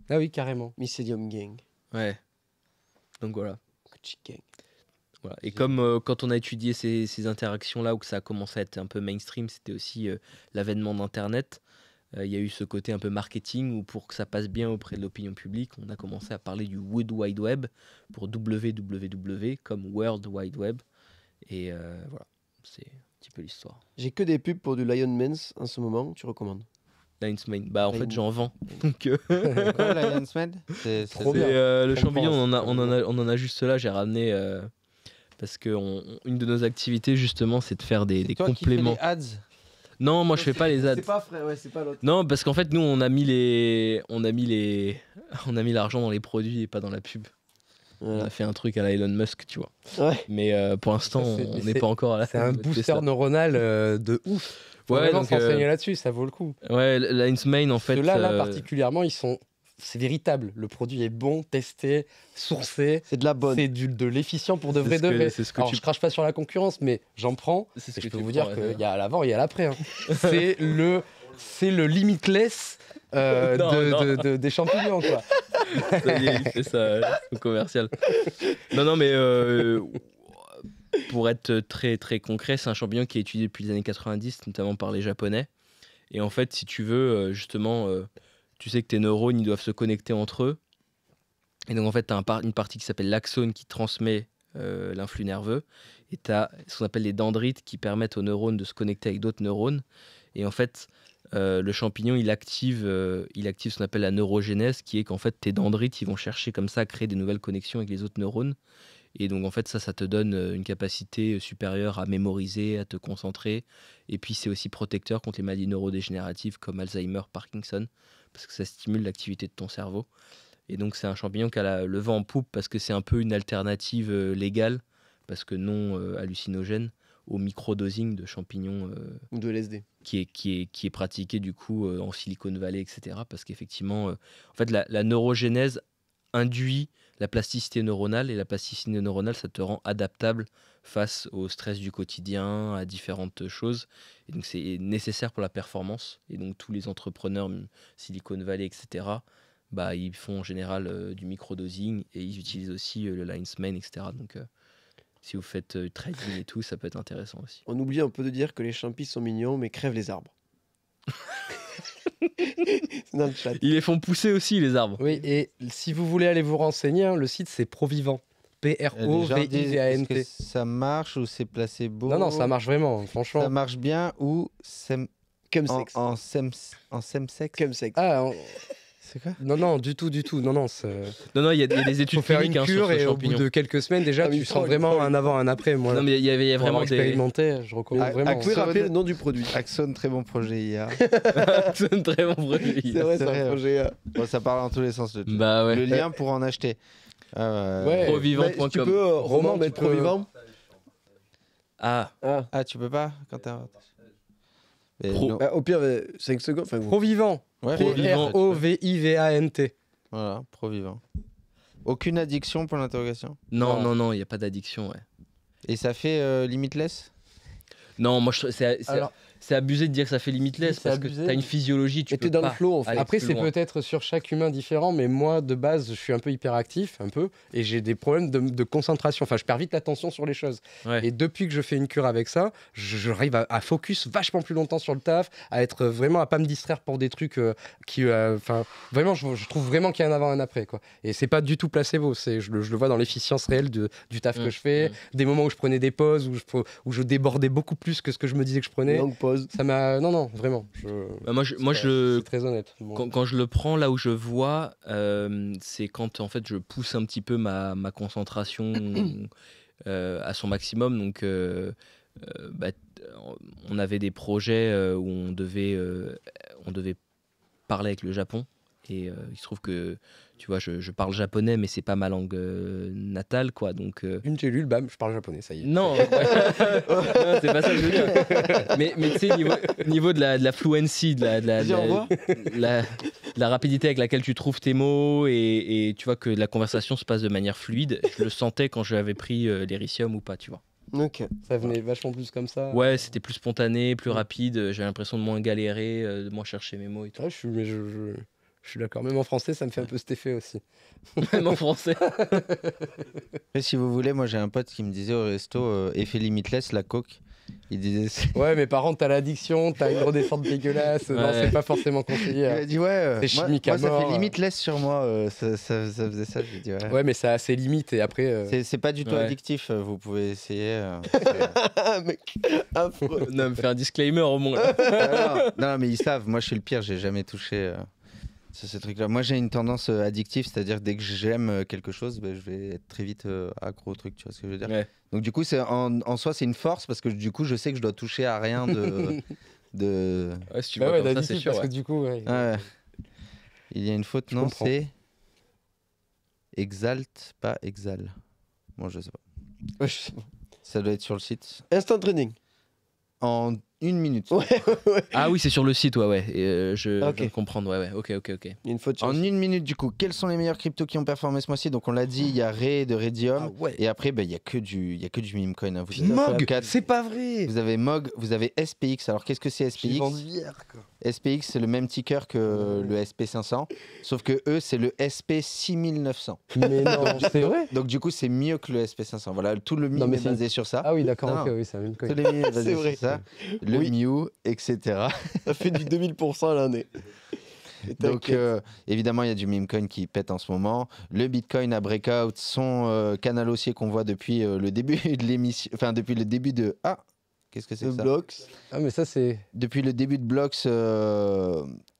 Ah oui, carrément. Mycelium Gang. Ouais. Donc voilà. Gang. Voilà. Et comme euh, quand on a étudié ces, ces interactions-là, où que ça a commencé à être un peu mainstream, c'était aussi euh, l'avènement d'Internet. Euh, Il y a eu ce côté un peu marketing où pour que ça passe bien auprès de l'opinion publique, on a commencé à parler du Wood Wide Web pour www comme World Wide Web. Et euh, voilà, c'est un petit peu l'histoire. J'ai que des pubs pour du Lion Men's en ce moment. Tu recommandes? Lion's Mane. Bah en Lion- fait j'en vends. <laughs> Donc, euh, Quoi, <laughs> Lion's Mane? C'est- euh, le champignon, on en, a, on, en a, on en a juste là, j'ai ramené. euh, parce que on- une de nos activités justement c'est de faire des, des Toi qui fais compléments. les ads? Non, moi je fais pas les ads. C'est pas frère, ouais, c'est pas l'autre. Non, parce qu'en fait, nous, on a mis les, on a mis les, <laughs> on a mis l'argent dans les produits et pas dans la pub. On a fait un truc à la Elon Musk, tu vois. Ouais. Mais euh, pour l'instant, on n'est pas encore à la. C'est un Tesla. booster neuronal euh, de ouf. Faut Ouais, vraiment donc, s'enseigner euh, là-dessus, ça vaut le coup. Ouais, Lion's Mane, en fait. Ceux-là, là, euh, particulièrement, ils sont. C'est véritable. Le produit est bon, testé, sourcé. C'est de la bonne. C'est du- de l'efficient pour de vrai de vrai. C'est ce que Alors, tu. je crache pas sur la concurrence, mais j'en prends. c'est ce Et que je peux vous dire qu'il y a à l'avant, il y a l'après. hein. <laughs> c'est le, c'est le limitless euh, <laughs> Non, de- non. de- de- des champignons, quoi. Ça y est, il fait ça euh, au commercial. Non, non, mais euh, pour être très très concret, c'est un champignon qui est étudié depuis les années 90, notamment par les Japonais. Et en fait, si tu veux, euh, justement, euh, tu sais que tes neurones, ils doivent se connecter entre eux. Et donc, en fait, tu as une partie qui s'appelle l'axone qui transmet euh, l'influx nerveux. Et tu as ce qu'on appelle les dendrites qui permettent aux neurones de se connecter avec d'autres neurones. Et en fait, euh, le champignon, il active, euh, il active ce qu'on appelle la neurogénèse, qui est qu'en fait, tes dendrites, ils vont chercher comme ça à créer des nouvelles connexions avec les autres neurones. Et donc, en fait, ça, ça te donne une capacité supérieure à mémoriser, à te concentrer. Et puis, c'est aussi protecteur contre les maladies neurodégénératives comme Alzheimer, Parkinson, parce que ça stimule l'activité de ton cerveau. Et donc, c'est un champignon qui a la- le vent en poupe parce que c'est un peu une alternative euh, légale, parce que non euh, hallucinogène, au microdosing de champignons euh, Ou de LSD. qui est, qui est, qui est pratiqué du coup euh, en Silicon Valley, etc. Parce qu'effectivement, euh, en fait, la, la neurogénèse induit la plasticité neuronale et la plasticité neuronale, ça te rend adaptable face au stress du quotidien, à différentes choses. Et donc, c'est nécessaire pour la performance. Et donc, tous les entrepreneurs, m- Silicon Valley, etc., bah, ils font en général euh, du microdosing et ils utilisent aussi euh, le Lion's Mane, etc. Donc, euh, si vous faites euh, trading et tout, ça peut être intéressant aussi. On oublie un peu de dire que les champis sont mignons, mais crèvent les arbres. <laughs> C'est dans le chat. Ils les font pousser aussi, les arbres. Oui, et si vous voulez aller vous renseigner, hein, le site c'est Provivant. Est-ce P-R-O-V-I-V-A-N-T. que ça marche ou c'est placebo Non, non, ça marche vraiment, Ça franchement. marche bien ou sem- Comme en, sexe. en, sem- en semsex Comme sexe. Ah, on- <laughs> C'est quoi non, non, du tout, du tout. Non, non, Non, non, il y, a il y a des études faut faire une hein, sur cure et au bout de quelques semaines, déjà, Ah, tu sens vraiment un avant, un après. Moi, Non, mais il y avait, il y a pour vraiment des. expérimenté, je recommande Ah, vraiment. Vous pouvez Axon. rappeler le nom du produit. Axon, très bon projet IA. Un <laughs> très bon produit. C'est vrai, c'est un projet. euh, bon, ça parle dans tous les sens. Le. Bah ouais. le lien pour en acheter. Ah, Ouais. Provivant.com. Tu peux, euh, tu mettre pro-vivant Ah, Ah. Ah, tu peux pas quand Pro- non. Bah, Au pire, 5 secondes. Enfin, Provivant. Ouais, Pro- Provivant. P-R-O-V-I-V-A-N-T. Voilà, pro vivant. Aucune addiction pour l'interrogation? Non, Non. non, non, il n'y a pas d'addiction, ouais. Et ça fait euh, limitless? Non, moi, je trouve- c'est c'est- Alors, c'est abusé de dire que ça fait limitless parce que tu as une physiologie, tu Mais peux t'es dans le flow, en fait. aller Après, c'est peut-être sur chaque humain différent, mais moi, de base, je suis un peu hyperactif, un peu, et j'ai des problèmes de, de concentration. Enfin, je perds vite l'attention sur les choses. Ouais. Et depuis que je fais une cure avec ça, je- j'arrive à, à focus vachement plus longtemps sur le taf, à être vraiment à pas me distraire pour des trucs euh, qui, euh, enfin, vraiment, je, je trouve vraiment qu'il y a un avant, un après, quoi. Et c'est pas du tout placebo. C'est, je, le- je le vois dans l'efficience réelle de- du taf Mm, que je fais, mm. des moments où je prenais des pauses, où je, où je débordais beaucoup plus que ce que je me disais que je prenais. Longue pause. Ça m'a, non, non, vraiment. Je... Bah, moi, je, moi, c'est- je très honnête. Bon. quand, quand je le prends là où je vois, euh, c'est quand en fait je pousse un petit peu ma, ma concentration <coughs> euh, à son maximum. Donc, euh, euh, bah, on avait des projets euh, où on devait, euh, on devait parler avec le Japon. Et euh, il se trouve que, tu vois, je, je parle japonais, mais c'est pas ma langue euh, natale, quoi. Donc, euh, Une cellule, bam, je parle japonais, ça y est. non, <laughs> Non, c'est pas ça que je veux dire. Mais, mais tu sais, niveau, niveau de, la, de la fluency, de la, de la, de la- rapidité avec laquelle tu trouves tes mots et, et tu vois que la conversation se passe de manière fluide, je le sentais quand j'avais pris euh, l'éricium ou pas, tu vois. Ok. Ça venait vachement plus comme ça. Ouais, c'était plus spontané, plus rapide, j'ai l'impression de moins galérer, de moins chercher mes mots et tout. Ouais, je suis, mais je, je- je suis d'accord. Même en français, ça me fait un peu cet effet aussi. <laughs> Même en français. <laughs> Après, si vous voulez, moi j'ai un pote qui me disait au resto euh, effet limitless, la coke. Il disait. <laughs> Ouais, mais par contre, t'as l'addiction, t'as une redescente dégueulasse. Non, Ouais. c'est pas forcément conseillé. Il hein. a dit ouais, euh, C'est moi, chimique moi, à ça mort, fait euh. limitless sur moi, euh, ça, ça- ça faisait ça. J'ai dit ouais. Ouais, mais ça a ses limites et après. euh, C'est- C'est pas du tout Ouais. addictif, euh, vous pouvez essayer. euh, c'est- Ah, mec, affreux. non, me faire un disclaimer au moins. Ah, non, non, mais ils savent, moi je suis le pire, j'ai jamais touché euh, ce, ce truc-là. Moi j'ai une tendance euh, addictive, c'est-à-dire que dès que j'aime euh, quelque chose, ben, je vais être très vite euh, accro au truc, tu vois ce que je veux dire? Ouais. Donc du coup, c'est en, en soi, c'est une force parce que du coup, je sais que je dois toucher à rien de. <laughs> de... Ouais, si tu bah vois ouais, comme ça, d'addictif, c'est sûr. parce ouais. que du coup, ouais. Ouais. Il y a une faute, Je non comprends. C'est. Exalt, pas exal. Bon, je sais pas. Ouais, je sais pas. Ça doit être sur le site. Instant training. En une minute. Ouais, ouais, ouais. Ah oui, c'est sur le site, ouais, ouais. Et, euh, je, Ok. je viens de comprendre, ouais, ouais. Ok, ok, ok. Il y a une faute En une minute, du coup, quels sont les meilleurs cryptos qui ont performé ce mois-ci? Donc, on l'a dit, il y a Ray de Radium. Ah ouais. Et après, ben, il y a que du, il y a que du meme coin. hein. Vous, avez Mog, c'est pas vrai. vous avez Mog, vous avez SPX. Alors, qu'est-ce que c'est SPX hier, quoi. SPX, c'est le même ticker que le SP500. Sauf que eux, c'est le SP6900. Mais non, c'est vrai. Donc, du coup, c'est mieux que le SP500. Voilà, tout le Non, meme mais est basé sur ça. Ah oui, d'accord, Non, ok, non. oui, c'est même coin. C'est sur vrai. ça. Le Oui. Mew, etc. <laughs> Ça fait du 2000% à l'année. Donc euh, évidemment, il y a du meme coin qui pète en ce moment. Le Bitcoin à breakout, son euh, canal haussier qu'on voit depuis euh, le début <laughs> de l'émission, enfin depuis le début de ah, qu'est-ce que c'est que ça? Blocks. Ah, mais ça, c'est. Depuis le début de Blocks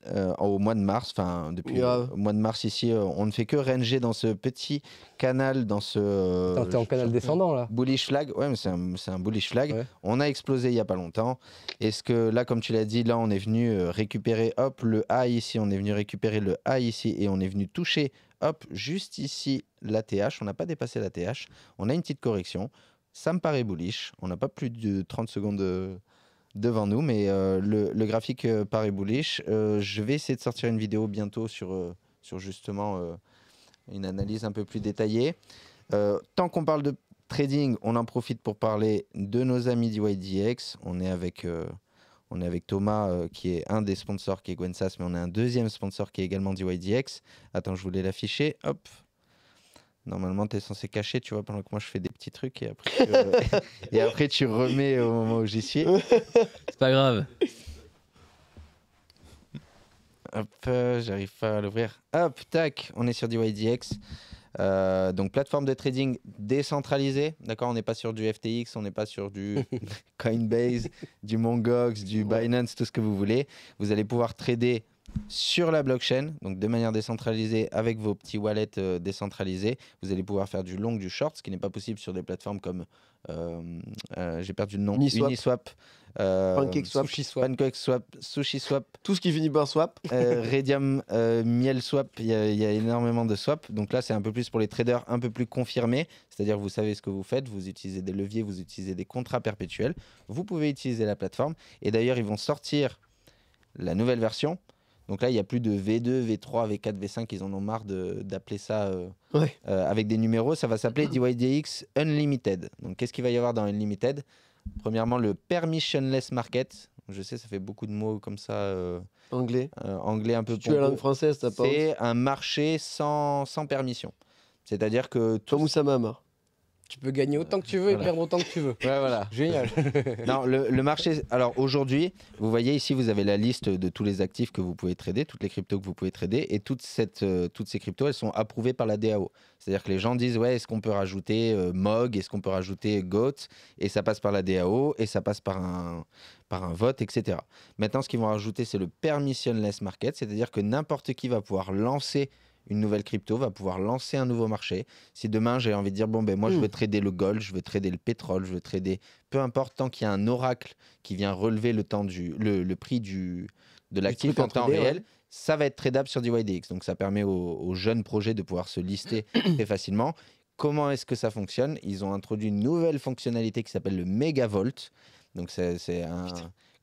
euh, au mois de mars, enfin depuis Grave. le mois de mars ici, euh, on ne fait que ranger dans ce petit canal, dans ce euh, T'es en canal descendant, là. Bullish flag, ouais, mais c'est un, c'est un bullish flag. Ouais. On a explosé il y a pas longtemps. Est-ce que là, comme tu l'as dit, là, on est venu euh, récupérer, hop, le high ici, on est venu récupérer le high ici et on est venu toucher, hop, juste ici, la TH. On n'a pas dépassé la TH. On a une petite correction. Ça me paraît bullish. On n'a pas plus de 30 secondes euh, devant nous, mais euh, le, graphique euh, paraît bullish. Euh, je vais essayer de sortir une vidéo bientôt sur, sur justement une analyse un peu plus détaillée. Tant qu'on parle de trading, on en profite pour parler de nos amis d'YDX. On est avec, on est avec Thomas, qui est un des sponsors, qui est Gwensas, mais on a un deuxième sponsor qui est également d'YDX. Attends, je voulais l'afficher. Hop. Normalement, tu es censé cacher, tu vois, pendant que moi je fais des petits trucs et après, <laughs> et après tu remets au moment où j'y suis. C'est pas grave. Hop, euh, j'arrive pas à l'ouvrir. Hop, tac, on est sur du YDX. Euh, donc plateforme de trading décentralisée, d'accord On n'est pas sur du FTX, on n'est pas sur du <laughs> Coinbase, du Mongox, du Binance, tout ce que vous voulez. Vous allez pouvoir trader sur la blockchain, donc de manière décentralisée avec vos petits wallets euh, décentralisés. Vous allez pouvoir faire du long, du short, ce qui n'est pas possible sur des plateformes comme euh, euh, j'ai perdu le nom, Uniswap. Uniswap, PancakeSwap. SushiSwap. PancakeSwap, SushiSwap, Tout ce qui finit par swap. Radium, euh, Miel Swap, il y, y a énormément de swaps. Donc là, c'est un peu plus pour les traders un peu plus confirmés. C'est-à-dire, vous savez ce que vous faites, vous utilisez des leviers, vous utilisez des contrats perpétuels. Vous pouvez utiliser la plateforme. Et d'ailleurs, ils vont sortir la nouvelle version. Donc là, il n'y a plus de V2, V3, V4, V5. Ils en ont marre d'appeler ça euh, Ouais. euh, avec des numéros. Ça va s'appeler DYDX Unlimited. Donc qu'est-ce qu'il va y avoir dans Unlimited? Premièrement, le permissionless market. Je sais, ça fait beaucoup de mots comme ça, euh, Anglais. anglais un peu Si tu la pompo. langue française, t'as pas. C'est un marché sans, sans permission. C'est-à-dire que tout. Comme Oussama Hamar. Tu peux gagner autant que tu veux et perdre autant que tu veux. Ouais, voilà. <laughs> Génial. <laughs> Non, le, le marché. Alors aujourd'hui, vous voyez ici, vous avez la liste de tous les actifs que vous pouvez trader, toutes les cryptos que vous pouvez trader, et toute cette, euh, toutes ces cryptos, elles sont approuvées par la DAO. C'est-à-dire que les gens disent ouais, est-ce qu'on peut rajouter euh, Mog, est-ce qu'on peut rajouter Goat, et ça passe par la DAO, et ça passe par un, par un vote, etc. Maintenant, ce qu'ils vont rajouter, c'est le permissionless market, c'est-à-dire que n'importe qui va pouvoir lancer une nouvelle crypto, va pouvoir lancer un nouveau marché. Si demain j'ai envie de dire bon ben moi je Mm. veux trader le gold, je veux trader le pétrole, je veux trader peu importe tant qu'il y a un oracle qui vient relever le temps du le, le prix du de l'actif en temps ouais. réel, ça va être tradable sur DYDX. Donc ça permet aux, aux jeunes projets de pouvoir se lister <clears throat> très facilement. Comment est-ce que ça fonctionne? Ils ont introduit une nouvelle fonctionnalité qui s'appelle le Megavolt. Donc c'est un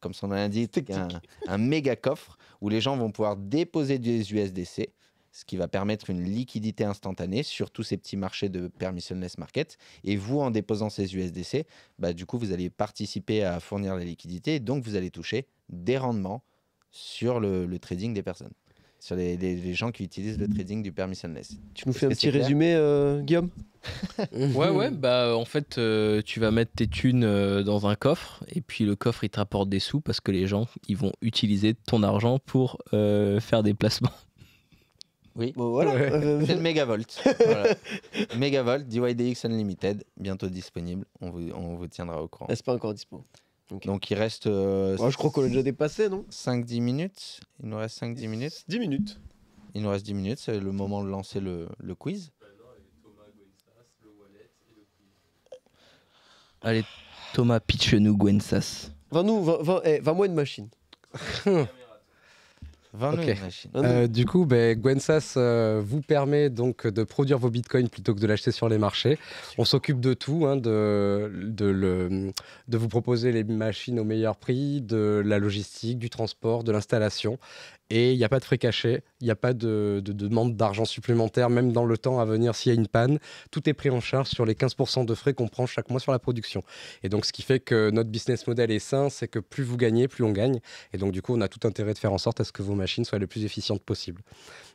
comme son nom l'indique, un, un méga coffre où les gens vont pouvoir déposer des USDC, ce qui va permettre une liquidité instantanée sur tous ces petits marchés de permissionless market. Et vous, en déposant ces USDC, bah, du coup, vous allez participer à fournir la liquidité, et donc vous allez toucher des rendements sur le, le trading des personnes, sur les, les- les gens qui utilisent le trading du permissionless. Tu nous fais un petit résumé, euh, Guillaume? <laughs> Ouais, ouais, bah en fait, euh, tu vas mettre tes thunes euh, dans un coffre et puis le coffre il te rapporte des sous parce que les gens ils vont utiliser ton argent pour euh, faire des placements. Oui. Bon, voilà. Ouais. Euh, C'est le Megavolt. voilà. <laughs> Megavolt, DYDX Unlimited, bientôt disponible. On vous, on vous tiendra au courant. c'est pas encore dispo? Ok. Donc il reste euh, Ouais, je crois qu'on l'a déjà dépassé, non? 5-10 minutes. Il nous reste 5-10 minutes. 10 minutes. Il nous reste 10 minutes. C'est le moment de lancer le, le quiz. Allez, Thomas, pitch-nous Gwensas. Vends-nous, vends- vends- eh, vends-moi une machine. <laughs> 20 Ok. minutes, machine. Vends-nous. Euh, du coup, ben, Gwensas euh, vous permet donc de produire vos bitcoins plutôt que de l'acheter sur les marchés. On s'occupe de tout, hein, de, de, le- de vous proposer les machines au meilleur prix, de la logistique, du transport, de l'installation. Et il n'y a pas de frais cachés, il n'y a pas de, de demande d'argent supplémentaire, même dans le temps à venir s'il y a une panne. Tout est pris en charge sur les 15% de frais qu'on prend chaque mois sur la production. Et donc, ce qui fait que notre business model est sain, c'est que plus vous gagnez, plus on gagne. Et donc, du coup, on a tout intérêt de faire en sorte à ce que vos machines soient les plus efficientes possibles.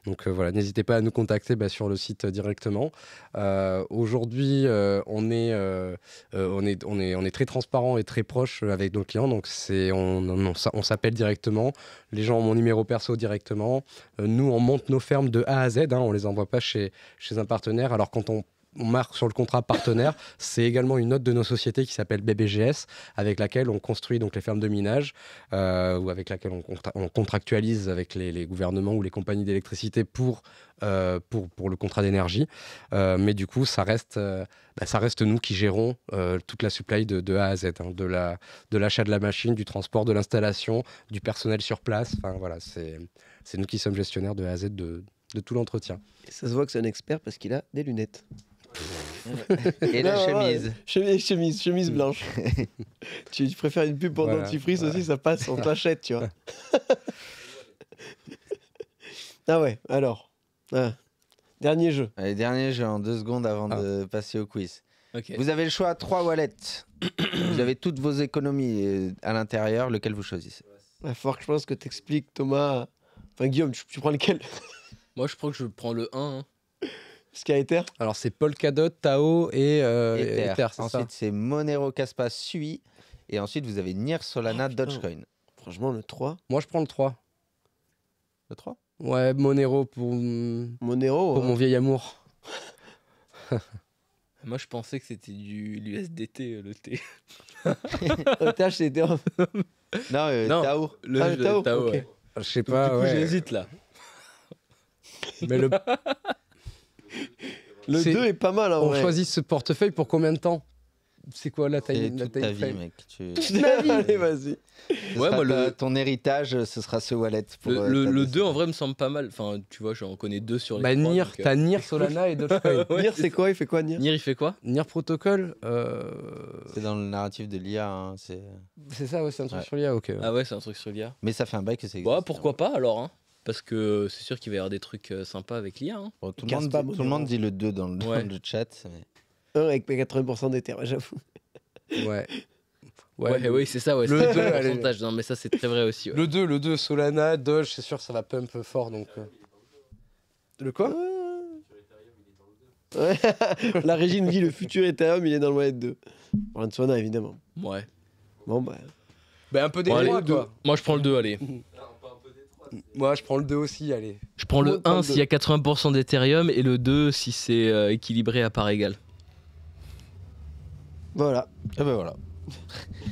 Donc, euh, voilà, n'hésitez pas à nous contacter bah, sur le site euh, directement. Euh, Aujourd'hui, on, est, on, est, on, est, on est très transparent et très proche avec nos clients. Donc, c'est, on, on, on s'a- on s'appelle directement. Les gens ont mon numéro perso directement. Nous, on monte nos fermes de A à Z. hein, on les envoie pas chez, chez un partenaire. Alors, quand on on marque sur le contrat partenaire, c'est également une note de nos sociétés qui s'appelle BBGS, avec laquelle on construit donc les fermes de minage, euh, ou avec laquelle on, contra- on contractualise avec les, gouvernements ou les compagnies d'électricité pour, euh, pour, le contrat d'énergie. Euh, mais du coup, ça reste, bah, ça reste nous qui gérons toute la supply de, A à Z, hein, de la- de l'achat de la machine, du transport, de l'installation, du personnel sur place. Enfin voilà, c'est nous qui sommes gestionnaires de A à Z de, de tout l'entretien. Et ça se voit que c'est un expert parce qu'il a des lunettes. Et la Non, ouais, chemise. Chemise, chemise, chemise blanche. tu, <laughs> tu préfères une pub pour Voilà, dentifrice voilà. aussi, ça passe, on t'achète, tu vois. <laughs> ah ouais, alors. Ah. Dernier jeu. Allez, dernier jeu en deux secondes avant Ah. de passer au quiz. Ok. Vous avez le choix, trois wallets. <coughs> vous avez toutes vos économies euh, à l'intérieur, lequel vous choisissez Il va falloir que je pense que tu expliques, Thomas. Enfin, Guillaume, tu, tu prends lequel? Moi, je crois que je prends le 1. hein. Ce qu'il y a Ether Alors c'est Polkadot, Tao et euh, Ether. Ensuite, c'est Monero, Caspa, Sui. Et ensuite, vous avez Nier, Solana, Oh. Dogecoin. Franchement, le 3. Moi je prends le 3. Le 3 Ouais, Monero pour, Monero. pour hein. mon vieil amour. <laughs> Moi, je pensais que c'était du l'USDT, le T. <laughs> C'est Ether. <laughs> Non, euh, Non. Tao. Le, Ah, le Tao, ouais. Je sais Du pas, coup, ouais. j'hésite là. Mais le- <laughs> Le C'est- 2 est pas mal en on vrai. choisit ce portefeuille pour combien de temps? C'est quoi la C'est taille la toute taille ta vie, frame? mec. Tu... <laughs> Allez, vas-y. Ouais, le, Ton héritage, ce sera ce wallet. Pour, le, euh, le, ta le descendance. 2 en vrai me semble pas mal. Enfin, tu vois, j'en connais deux sur les Bah donc, euh, t'as Nier, Solana et <laughs> Dogecoin. Ouais, Nier, c'est quoi? Il fait quoi, Nier? Nier, il fait quoi? Nier Protocol, euh, C'est dans le narratif de l'IA. hein, c'est- c'est ça, ouais, c'est un truc Ouais. sur l'IA, ok. Ah ouais, c'est un truc sur l'IA. Mais ça fait un bail que c'est. Ouais, pourquoi pas alors hein parce que c'est sûr qu'il va y avoir des trucs euh, sympas avec l'IA. hein. Bon, tout, le monde, pas, dit- tout le monde héros. dit le 2 dans le, dans Ouais. le chat. mais- avec 80% des terres, j'avoue. Ouais. Ouais, oui, c'est ça, ouais. le c'est deux, le allez. pourcentage. Non, mais ça, c'est très vrai aussi. ouais. Le 2, le 2, Solana, Doge, c'est sûr, ça va pump fort. Donc, euh. Le quoi? Ouais. <laughs> La régie nous dit le futur Ethereum, il est dans le wallet 2. Pour Sona, évidemment. Ouais. Bon, bah. Ben, un peu des Bon, allez, quoi. Moi, je prends le 2, allez. <laughs> Moi, je prends le 2 aussi, allez. Je prends le je prends 1 le s'il y a 80% d'Ethereum et le 2 si c'est euh, équilibré à part égale. Voilà. Ah bah voilà. <laughs>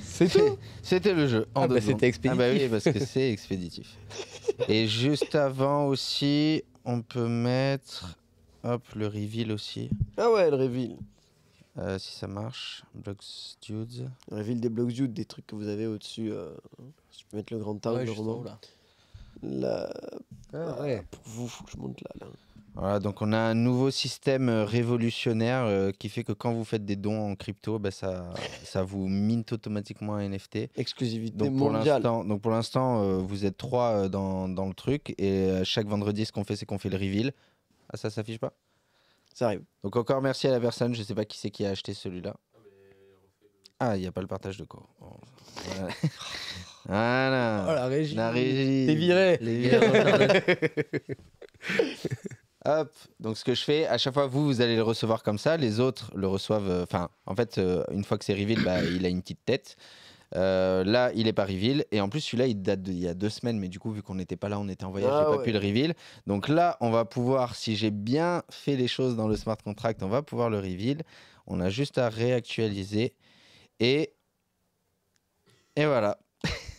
C'est tout C'était le jeu. En Ah deux bah, c'était expéditif. Ah bah oui, parce que c'est expéditif. <laughs> Et juste avant aussi, on peut mettre hop, le reveal aussi, Ah ouais, le reveal. euh, si ça marche. Blocks Dudes. Le reveal des blocs Jude, des trucs que vous avez au-dessus. euh, tu peux mettre le grand angle, Ouais, là. Là, Ah, ouais. pour vous, faut que je monte là. là. Voilà, donc on a un nouveau système euh, révolutionnaire euh, qui fait que quand vous faites des dons en crypto, bah, ça, ça vous mint automatiquement un NFT. Exclusivité Donc pour mondiale. donc pour l'instant, euh, vous êtes trois euh, dans, dans le truc et chaque vendredi, ce qu'on fait, c'est qu'on fait le reveal. Ah ça s'affiche pas? Ça arrive. Donc encore merci à la personne. Je sais pas qui c'est qui a acheté celui-là. Ah, il n'y a pas le partage de co. Bon, Voilà. <laughs> Voilà. Oh, la régie. La régie. T'es viré. Les virés. <laughs> Hop, donc ce que je fais, à chaque fois, vous, vous allez le recevoir comme ça, les autres le reçoivent, euh, enfin, en fait, euh, une fois que c'est reveal, bah, il a une petite tête. Euh, là, il est pas reveal, et en plus, celui-là, il date d'il y a deux semaines, mais du coup, vu qu'on n'était pas là, on était en voyage, Ah j'ai pas pu le reveal. Donc là, on va pouvoir, si j'ai bien fait les choses dans le smart contract, on va pouvoir le reveal. On a juste à réactualiser, et... Et voilà.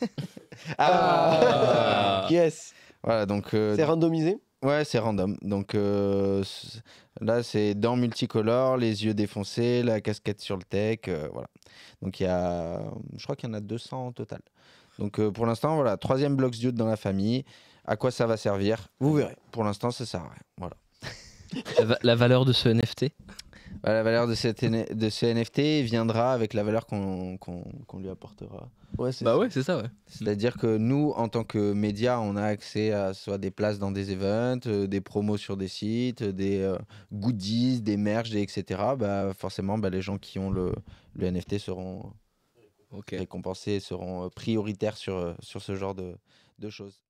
<laughs> Ah. Yes. Voilà, donc... euh, C'est randomisé Ouais, c'est random. Donc euh, c- là, c'est dans multicolore, les yeux défoncés, la casquette sur le tech. euh, voilà. Donc il y a, je crois qu'il y en a 200 au total. Donc euh, pour l'instant, voilà, troisième Blocks Dude dans la famille. À quoi ça va servir? Vous verrez. Pour l'instant, ça sert à rien. Voilà. <laughs> La, va- la valeur de ce NFT Bah, la valeur de, cette de ce NFT viendra avec la valeur qu'on qu'on- qu'on lui apportera. Ouais, c'est Bah ça. ouais, c'est ça, ouais. C'est-à-dire que nous, en tant que média, on a accès à soit des places dans des events, euh, des promos sur des sites, des euh, goodies, des merch, des etc. Bah, forcément, bah, les gens qui ont le, le NFT seront Ok. récompensés, seront euh, prioritaires sur, sur ce genre de, de choses.